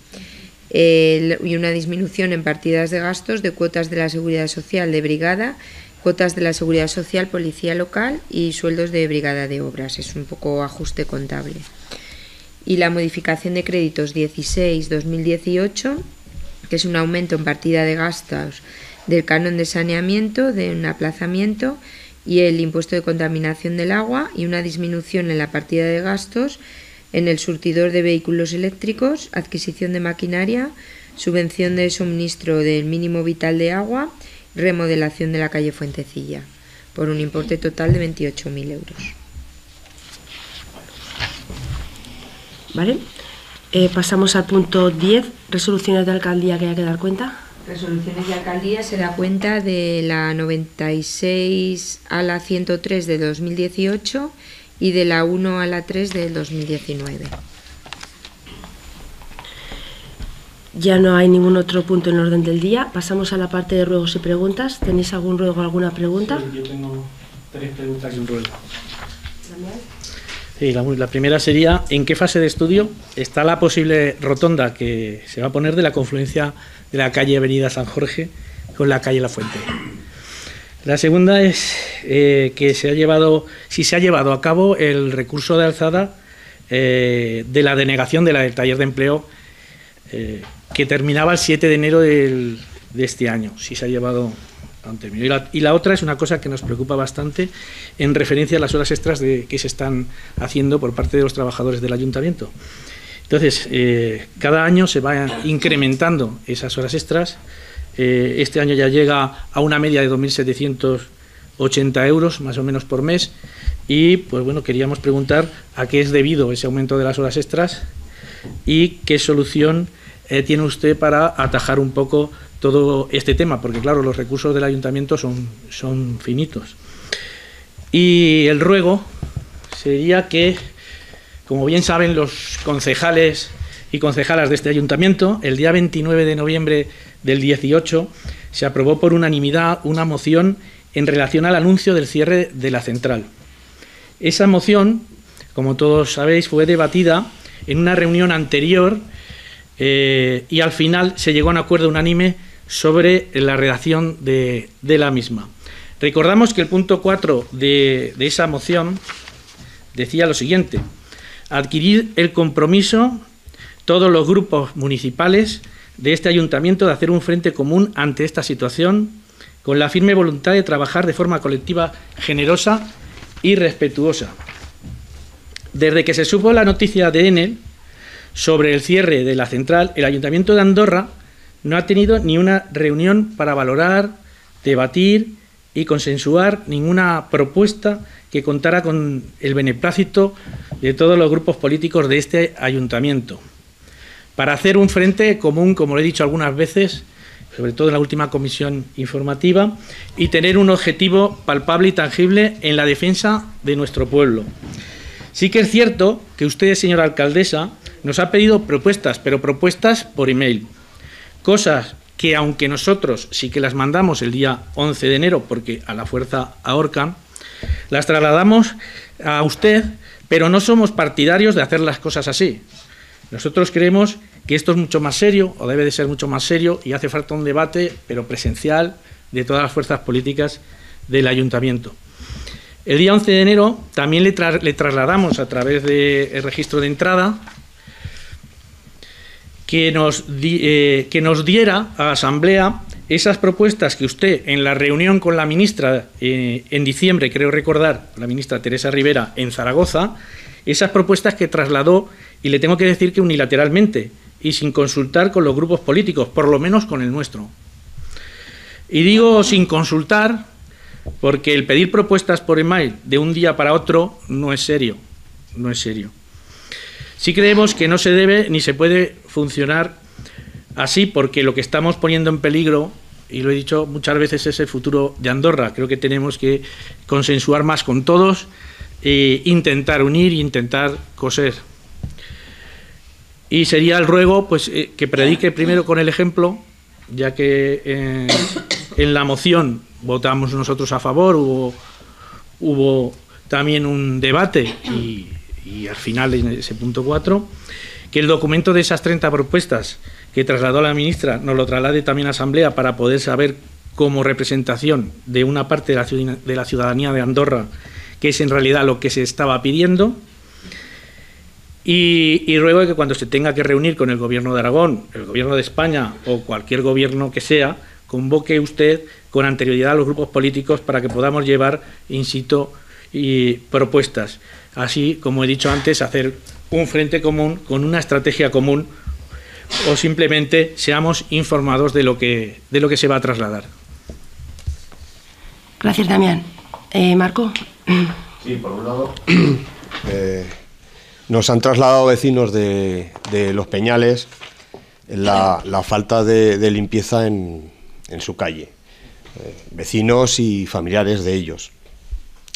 y una disminución en partidas de gastos de cuotas de la seguridad social de brigada cuotas de la seguridad social, policía local y sueldos de brigada de obras. Es un poco ajuste contable. Y la modificación de créditos 16-2018, que es un aumento en partida de gastos del canon de saneamiento, de un aplazamiento y el impuesto de contaminación del agua y una disminución en la partida de gastos en el surtidor de vehículos eléctricos, adquisición de maquinaria, subvención de suministro del mínimo vital de agua, remodelación de la calle Fuentecilla, por un importe total de 28.000 euros. ¿Vale? Eh, pasamos al punto 10, resoluciones de alcaldía que hay que dar cuenta. Resoluciones de alcaldía se da cuenta de la 96 a la 103 de 2018 y de la 1 a la 3 del 2019. Ya no hay ningún otro punto en orden del día. Pasamos a la parte de ruegos y preguntas. ¿Tenéis algún ruego o alguna pregunta? Sí, yo tengo tres preguntas y un ruego. Sí, la, la primera sería, ¿en qué fase de estudio está la posible rotonda que se va a poner de la confluencia de la calle Avenida San Jorge con la calle La Fuente? La segunda es eh, que se ha llevado, si se ha llevado a cabo el recurso de alzada eh, de la denegación de la del taller de empleo eh, que terminaba el 7 de enero de este año, si se ha llevado a un término. Y la, y la otra es una cosa que nos preocupa bastante en referencia a las horas extras de, que se están haciendo por parte de los trabajadores del ayuntamiento. Entonces, eh, cada año se va incrementando esas horas extras. Eh, este año ya llega a una media de 2.780 euros más o menos por mes. Y, pues bueno, queríamos preguntar a qué es debido ese aumento de las horas extras y qué solución eh, tiene usted para atajar un poco todo este tema, porque claro, los recursos del ayuntamiento son, son finitos. Y el ruego sería que, como bien saben los concejales y concejalas de este ayuntamiento, el día 29 de noviembre del 18 se aprobó por unanimidad una moción en relación al anuncio del cierre de la central. Esa moción, como todos sabéis, fue debatida en una reunión anterior eh, y al final se llegó a un acuerdo unánime sobre la redacción de, la misma. Recordamos que el punto 4 de, de esa moción decía lo siguiente, adquirir el compromiso todos los grupos municipales de este ayuntamiento de hacer un frente común ante esta situación con la firme voluntad de trabajar de forma colectiva generosa y respetuosa. Desde que se supo la noticia de Enel sobre el cierre de la central, el Ayuntamiento de Andorra no ha tenido ni una reunión para valorar, debatir y consensuar ninguna propuesta que contara con el beneplácito de todos los grupos políticos de este ayuntamiento. Para hacer un frente común, como lo he dicho algunas veces, sobre todo en la última comisión informativa, y tener un objetivo palpable y tangible en la defensa de nuestro pueblo. Sí que es cierto que usted, señora alcaldesa, nos ha pedido propuestas, pero propuestas por email. Cosas que, aunque nosotros sí que las mandamos el día 11 de enero, porque a la fuerza ahorcan, las trasladamos a usted, pero no somos partidarios de hacer las cosas así. Nosotros creemos que esto es mucho más serio, o debe de ser mucho más serio, y hace falta un debate, pero presencial, de todas las fuerzas políticas del ayuntamiento. El día 11 de enero también le, tra le trasladamos a través del registro de entrada que nos, eh, que nos diera a Asamblea esas propuestas que usted en la reunión con la ministra eh, en diciembre, creo recordar, la ministra Teresa Rivera en Zaragoza, esas propuestas que trasladó, y le tengo que decir que unilateralmente y sin consultar con los grupos políticos, por lo menos con el nuestro. Y digo sin consultar porque el pedir propuestas por email de un día para otro no es serio, no es serio. Sí creemos que no se debe ni se puede funcionar así porque lo que estamos poniendo en peligro, y lo he dicho muchas veces, es el futuro de Andorra. Creo que tenemos que consensuar más con todos, e intentar unir e intentar coser. Y sería el ruego pues, eh, que predique primero con el ejemplo, ya que eh, en la moción votamos nosotros a favor, hubo, también un debate y, y al final en ese punto 4, que el documento de esas 30 propuestas que trasladó la ministra nos lo traslade también a Asamblea para poder saber como representación de una parte de la, ciudadanía de Andorra, que es en realidad lo que se estaba pidiendo. Y, ruego que cuando se tenga que reunir con el Gobierno de Aragón, el Gobierno de España o cualquier gobierno que sea, convoque usted con anterioridad a los grupos políticos para que podamos llevar in y propuestas. Así, como he dicho antes, hacer un frente común con una estrategia común o simplemente seamos informados de lo que, de lo que se va a trasladar. Gracias, Damián. Eh, Marco. Sí, por un lado, eh, nos han trasladado vecinos de, Los Peñales la, falta de, limpieza en, su calle, eh, vecinos y familiares de ellos.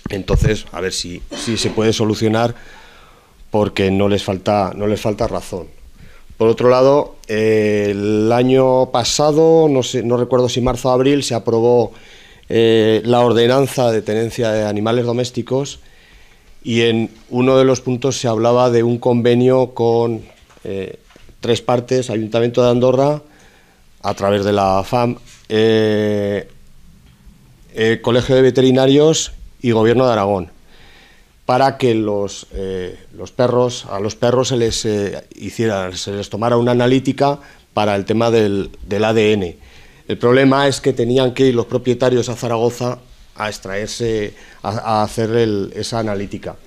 Entonces, a ver si, si se puede solucionar porque no les falta, no les falta razón. Por otro lado, el año pasado, no, recuerdo si marzo o abril, se aprobó eh, la ordenanza de tenencia de animales domésticos y en uno de los puntos se hablaba de un convenio con eh, tres partes, Ayuntamiento de Andorra, a través de la FAM, eh, Colegio de Veterinarios y Gobierno de Aragón para que los, eh, los perros, a los perros se les eh, hiciera, se les tomara una analítica para el tema del, ADN. El problema es que tenían que ir los propietarios a Zaragoza a extraerse, a, hacer esa analítica.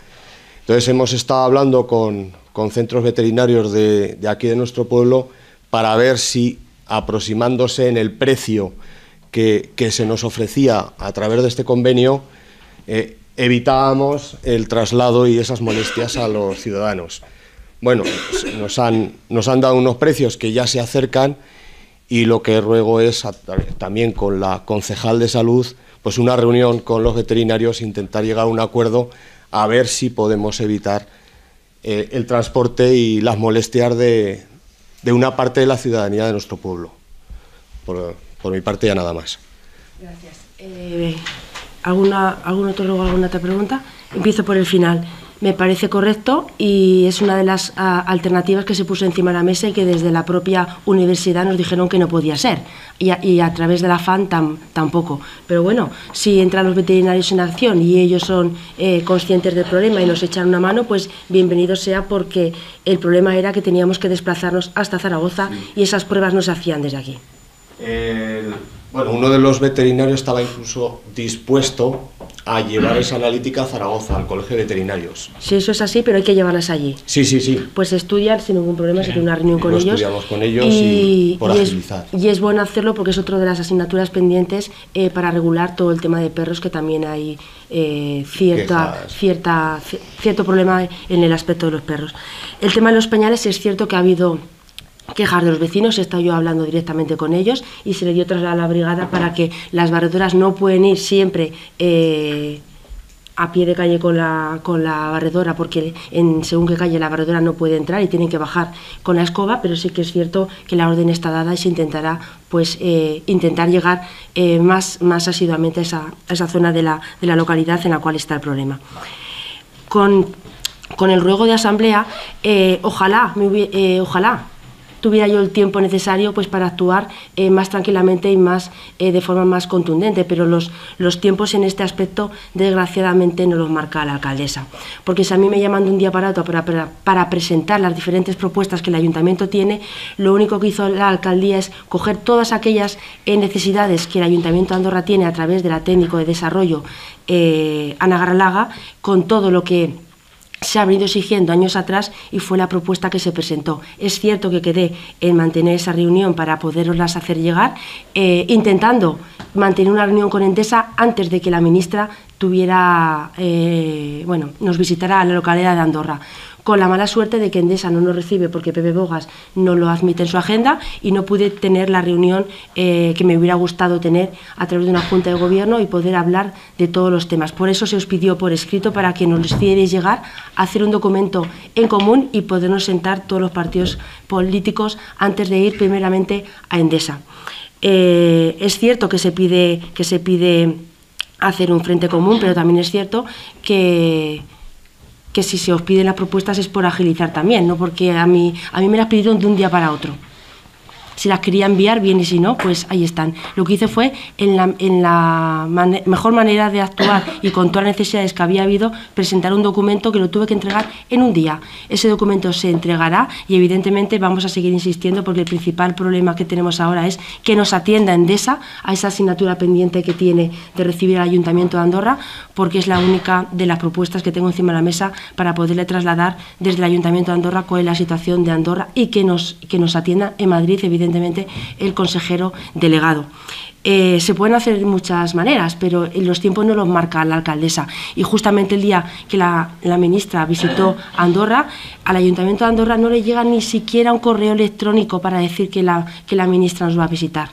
Entonces hemos estado hablando con, centros veterinarios de, aquí de nuestro pueblo para ver si aproximándose en el precio que, se nos ofrecía a través de este convenio, eh, evitábamos el traslado y esas molestias a los ciudadanos. Bueno, nos han, nos han dado unos precios que ya se acercan y lo que ruego es también con la concejal de salud, pues una reunión con los veterinarios, intentar llegar a un acuerdo a ver si podemos evitar eh, el transporte y las molestias de, una parte de la ciudadanía de nuestro pueblo. Por, mi parte ya nada más. Gracias. Eh, ¿Alguna, ¿Algún otro luego, alguna otra pregunta? Empiezo por el final. Me parece correcto y es una de las alternativas que se puso encima de la mesa y que desde la propia universidad nos dijeron que no podía ser. Y a, través de la FAN tampoco. Pero bueno, si entran los veterinarios en acción y ellos son eh, conscientes del problema y nos echan una mano, pues bienvenido sea porque el problema era que teníamos que desplazarnos hasta Zaragoza y esas pruebas no se hacían desde aquí. Bueno, uno de los veterinarios estaba incluso dispuesto a llevar esa analítica a Zaragoza, al Colegio de Veterinarios. Sí, eso es así, pero hay que llevarlas allí. Sí, sí, sí. Pues estudiar sin ningún problema, se tiene una reunión con ellos. Estudiamos con ellos y, por agilizar. Es, y es bueno hacerlo porque es otra de las asignaturas pendientes eh, para regular todo el tema de perros, que también hay eh, cierta, cierta, cierto problema en el aspecto de los perros. El tema de los pañales es cierto que ha habido quejar de los vecinos, he estado yo hablando directamente con ellos y se le dio tras a la brigada para que las barredoras no pueden ir siempre eh, a pie de calle con la, con la barredora, porque en según qué calle la barredora no puede entrar y tienen que bajar con la escoba, pero sí que es cierto que la orden está dada y se intentará pues eh, intentar llegar eh, más, más asiduamente a esa, esa zona de la, de la localidad en la cual está el problema. Con, con el ruego de asamblea, ojalá, me, ojalá tuviera yo el tiempo necesario pues para actuar eh, más tranquilamente y más eh, de forma más contundente, pero los, los tiempos en este aspecto desgraciadamente no los marca la alcaldesa, porque si a mí me llaman de un día para otro para, para, presentar las diferentes propuestas que el ayuntamiento tiene, lo único que hizo la alcaldía es coger todas aquellas eh, necesidades que el ayuntamiento de Andorra tiene a través de la técnico de desarrollo Ana Garalaga, con todo lo que se ha venido exigiendo años atrás y fue la propuesta que se presentó. Es cierto que quedé en mantener esa reunión para poderoslas hacer llegar, eh, intentando mantener una reunión con Endesa antes de que la ministra tuviera, eh, bueno, nos visitara a la localidad de Andorra con la mala suerte de que Endesa no nos recibe porque Pepe Bogas no lo admite en su agenda y no pude tener la reunión eh, que me hubiera gustado tener a través de una junta de gobierno y poder hablar de todos los temas. Por eso se os pidió por escrito para que nos hicierais llegar a hacer un documento en común y podernos sentar todos los partidos políticos antes de ir primeramente a Endesa. Eh, es cierto que se pide que se pide hacer un frente común, pero también es cierto que que si se os piden las propuestas es por agilizar también, no porque a mí, a mí me las pidieron de un día para otro. Si las quería enviar bien y si no, pues ahí están. Lo que hice fue, en la, en la mejor manera de actuar y con todas las necesidades que había habido, presentar un documento que lo tuve que entregar en un día. Ese documento se entregará y evidentemente vamos a seguir insistiendo porque el principal problema que tenemos ahora es que nos atienda Endesa a esa asignatura pendiente que tiene de recibir al Ayuntamiento de Andorra, porque es la única de las propuestas que tengo encima de la mesa para poderle trasladar desde el Ayuntamiento de Andorra cuál es la situación de Andorra y que nos, que nos atienda en Madrid, evidentemente el consejero delegado. Eh, se pueden hacer de muchas maneras, pero los tiempos no los marca la alcaldesa. Y justamente el día que la, ministra visitó Andorra, al Ayuntamiento de Andorra no le llega ni siquiera un correo electrónico para decir que la, que la ministra nos va a visitar.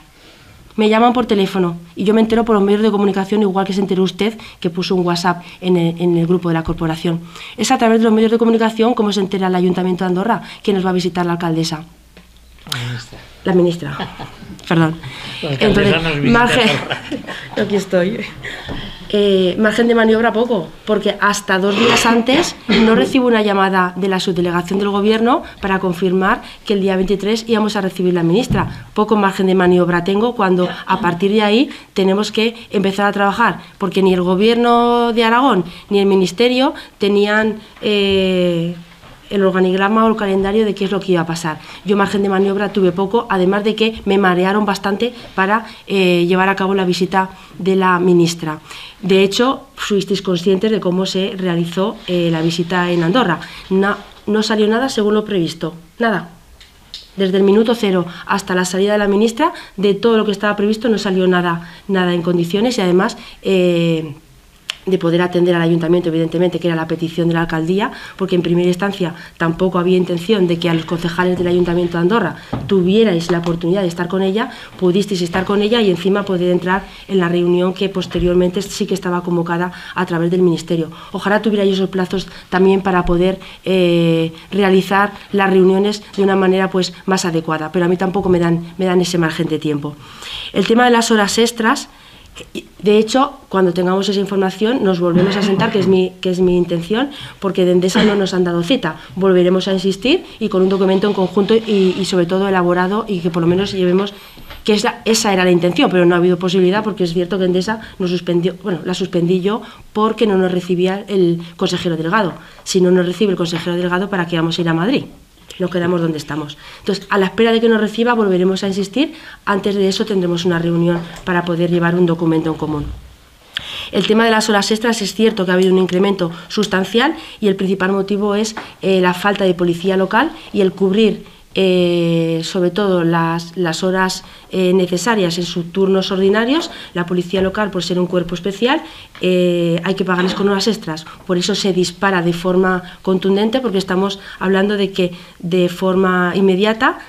Me llaman por teléfono y yo me entero por los medios de comunicación, igual que se enteró usted, que puso un WhatsApp en el, en el grupo de la corporación. Es a través de los medios de comunicación como se entera el Ayuntamiento de Andorra que nos va a visitar la alcaldesa. La ministra. Perdón. Entonces, margen, aquí estoy. Eh, margen de maniobra poco, porque hasta dos días antes no recibo una llamada de la subdelegación del Gobierno para confirmar que el día 23 íbamos a recibir la ministra. Poco margen de maniobra tengo cuando a partir de ahí tenemos que empezar a trabajar, porque ni el Gobierno de Aragón ni el Ministerio tenían... Eh, el organigrama o el calendario de qué es lo que iba a pasar. Yo margen de maniobra tuve poco, además de que me marearon bastante para eh, llevar a cabo la visita de la ministra. De hecho, fuisteis conscientes de cómo se realizó eh, la visita en Andorra. No, no salió nada según lo previsto, nada. Desde el minuto cero hasta la salida de la ministra, de todo lo que estaba previsto no salió nada, nada en condiciones y además... Eh, de poder atender al ayuntamiento, evidentemente, que era la petición de la alcaldía, porque en primera instancia tampoco había intención de que a los concejales del ayuntamiento de Andorra tuvierais la oportunidad de estar con ella, pudisteis estar con ella y encima poder entrar en la reunión que posteriormente sí que estaba convocada a través del ministerio. Ojalá tuvierais esos plazos también para poder eh, realizar las reuniones de una manera pues más adecuada, pero a mí tampoco me dan, me dan ese margen de tiempo. El tema de las horas extras, de hecho, cuando tengamos esa información nos volvemos a sentar, que es mi, que es mi intención, porque de Endesa no nos han dado cita. Volveremos a insistir y con un documento en conjunto y, sobre todo elaborado y que por lo menos llevemos que esa era la intención, pero no ha habido posibilidad porque es cierto que Endesa nos suspendió, bueno, la suspendí yo porque no nos recibía el consejero delegado. Si no nos recibe el consejero delegado, ¿para qué vamos a ir a Madrid? Nos quedamos donde estamos. Entonces, a la espera de que nos reciba, volveremos a insistir. Antes de eso tendremos una reunión para poder llevar un documento en común. El tema de las horas extras es cierto que ha habido un incremento sustancial y el principal motivo es eh, la falta de policía local y el cubrir eh, sobre todo las, las horas eh, necesarias en sus turnos ordinarios. La policía local, por ser un cuerpo especial, eh, hay que pagarles con horas extras. Por eso se dispara de forma contundente, porque estamos hablando de que de forma inmediata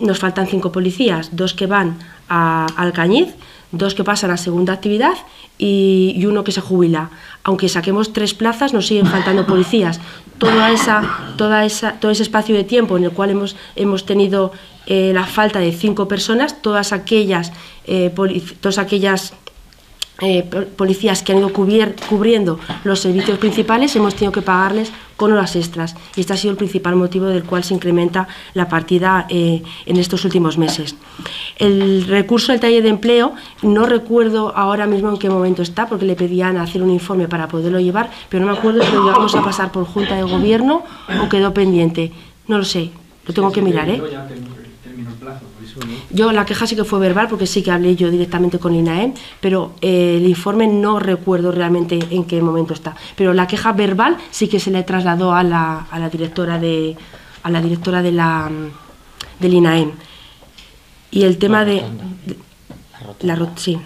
nos faltan cinco policías, dos que van a Alcañiz, dos que pasan a segunda actividad y, uno que se jubila. Aunque saquemos tres plazas, nos siguen faltando policías. Toda esa, toda esa, todo ese espacio de tiempo en el cual hemos, hemos tenido eh, la falta de cinco personas, todas aquellas, eh, todas aquellas eh, policías que han ido cubriendo los servicios principales, hemos tenido que pagarles con horas extras. Y este ha sido el principal motivo del cual se incrementa la partida eh, en estos últimos meses. El recurso del taller de empleo, no recuerdo ahora mismo en qué momento está, porque le pedían hacer un informe para poderlo llevar, pero no me acuerdo si lo llevamos a pasar por Junta de Gobierno o quedó pendiente. No lo sé, lo tengo que mirar. ¿eh? Yo la queja sí que fue verbal porque sí que hablé yo directamente con INAEM, pero eh, el informe no recuerdo realmente en qué momento está. Pero la queja verbal sí que se le trasladó a la, a la directora de a la directora de la del INAEM. Y el tema de, la, sí.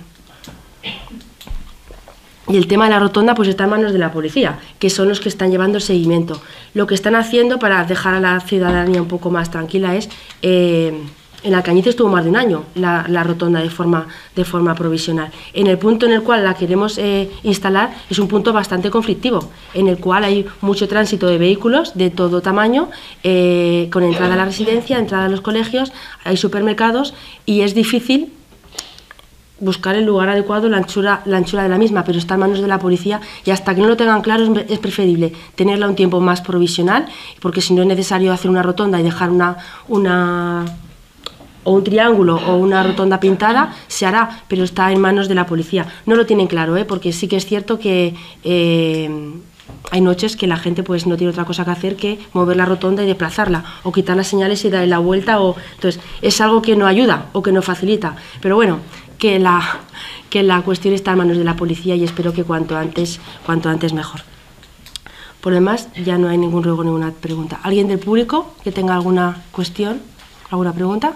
Y el tema de la rotonda pues está en manos de la policía, que son los que están llevando el seguimiento. Lo que están haciendo para dejar a la ciudadanía un poco más tranquila es eh, en Alcañiz estuvo más de un año la, rotonda de forma, de forma provisional. En el punto en el cual la queremos eh, instalar es un punto bastante conflictivo, en el cual hay mucho tránsito de vehículos de todo tamaño, eh, con entrada a la residencia, entrada a los colegios, hay supermercados y es difícil buscar el lugar adecuado, la anchura, la anchura de la misma, pero está en manos de la policía y hasta que no lo tengan claro es, preferible tenerla un tiempo más provisional, porque si no es necesario hacer una rotonda y dejar una, una o un triángulo o una rotonda pintada, se hará, pero está en manos de la policía. No lo tienen claro, ¿eh? porque sí que es cierto que eh, hay noches que la gente pues no tiene otra cosa que hacer que mover la rotonda y desplazarla, o quitar las señales y darle la vuelta, o entonces es algo que no ayuda o que no facilita. Pero bueno, que la, que la cuestión está en manos de la policía y espero que cuanto antes, cuanto antes mejor. Por lo demás, ya no hay ningún ruego, ninguna pregunta. ¿Alguien del público que tenga alguna cuestión, alguna pregunta?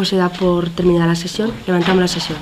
Pues se da por terminada la sesión. Levantamos la sesión.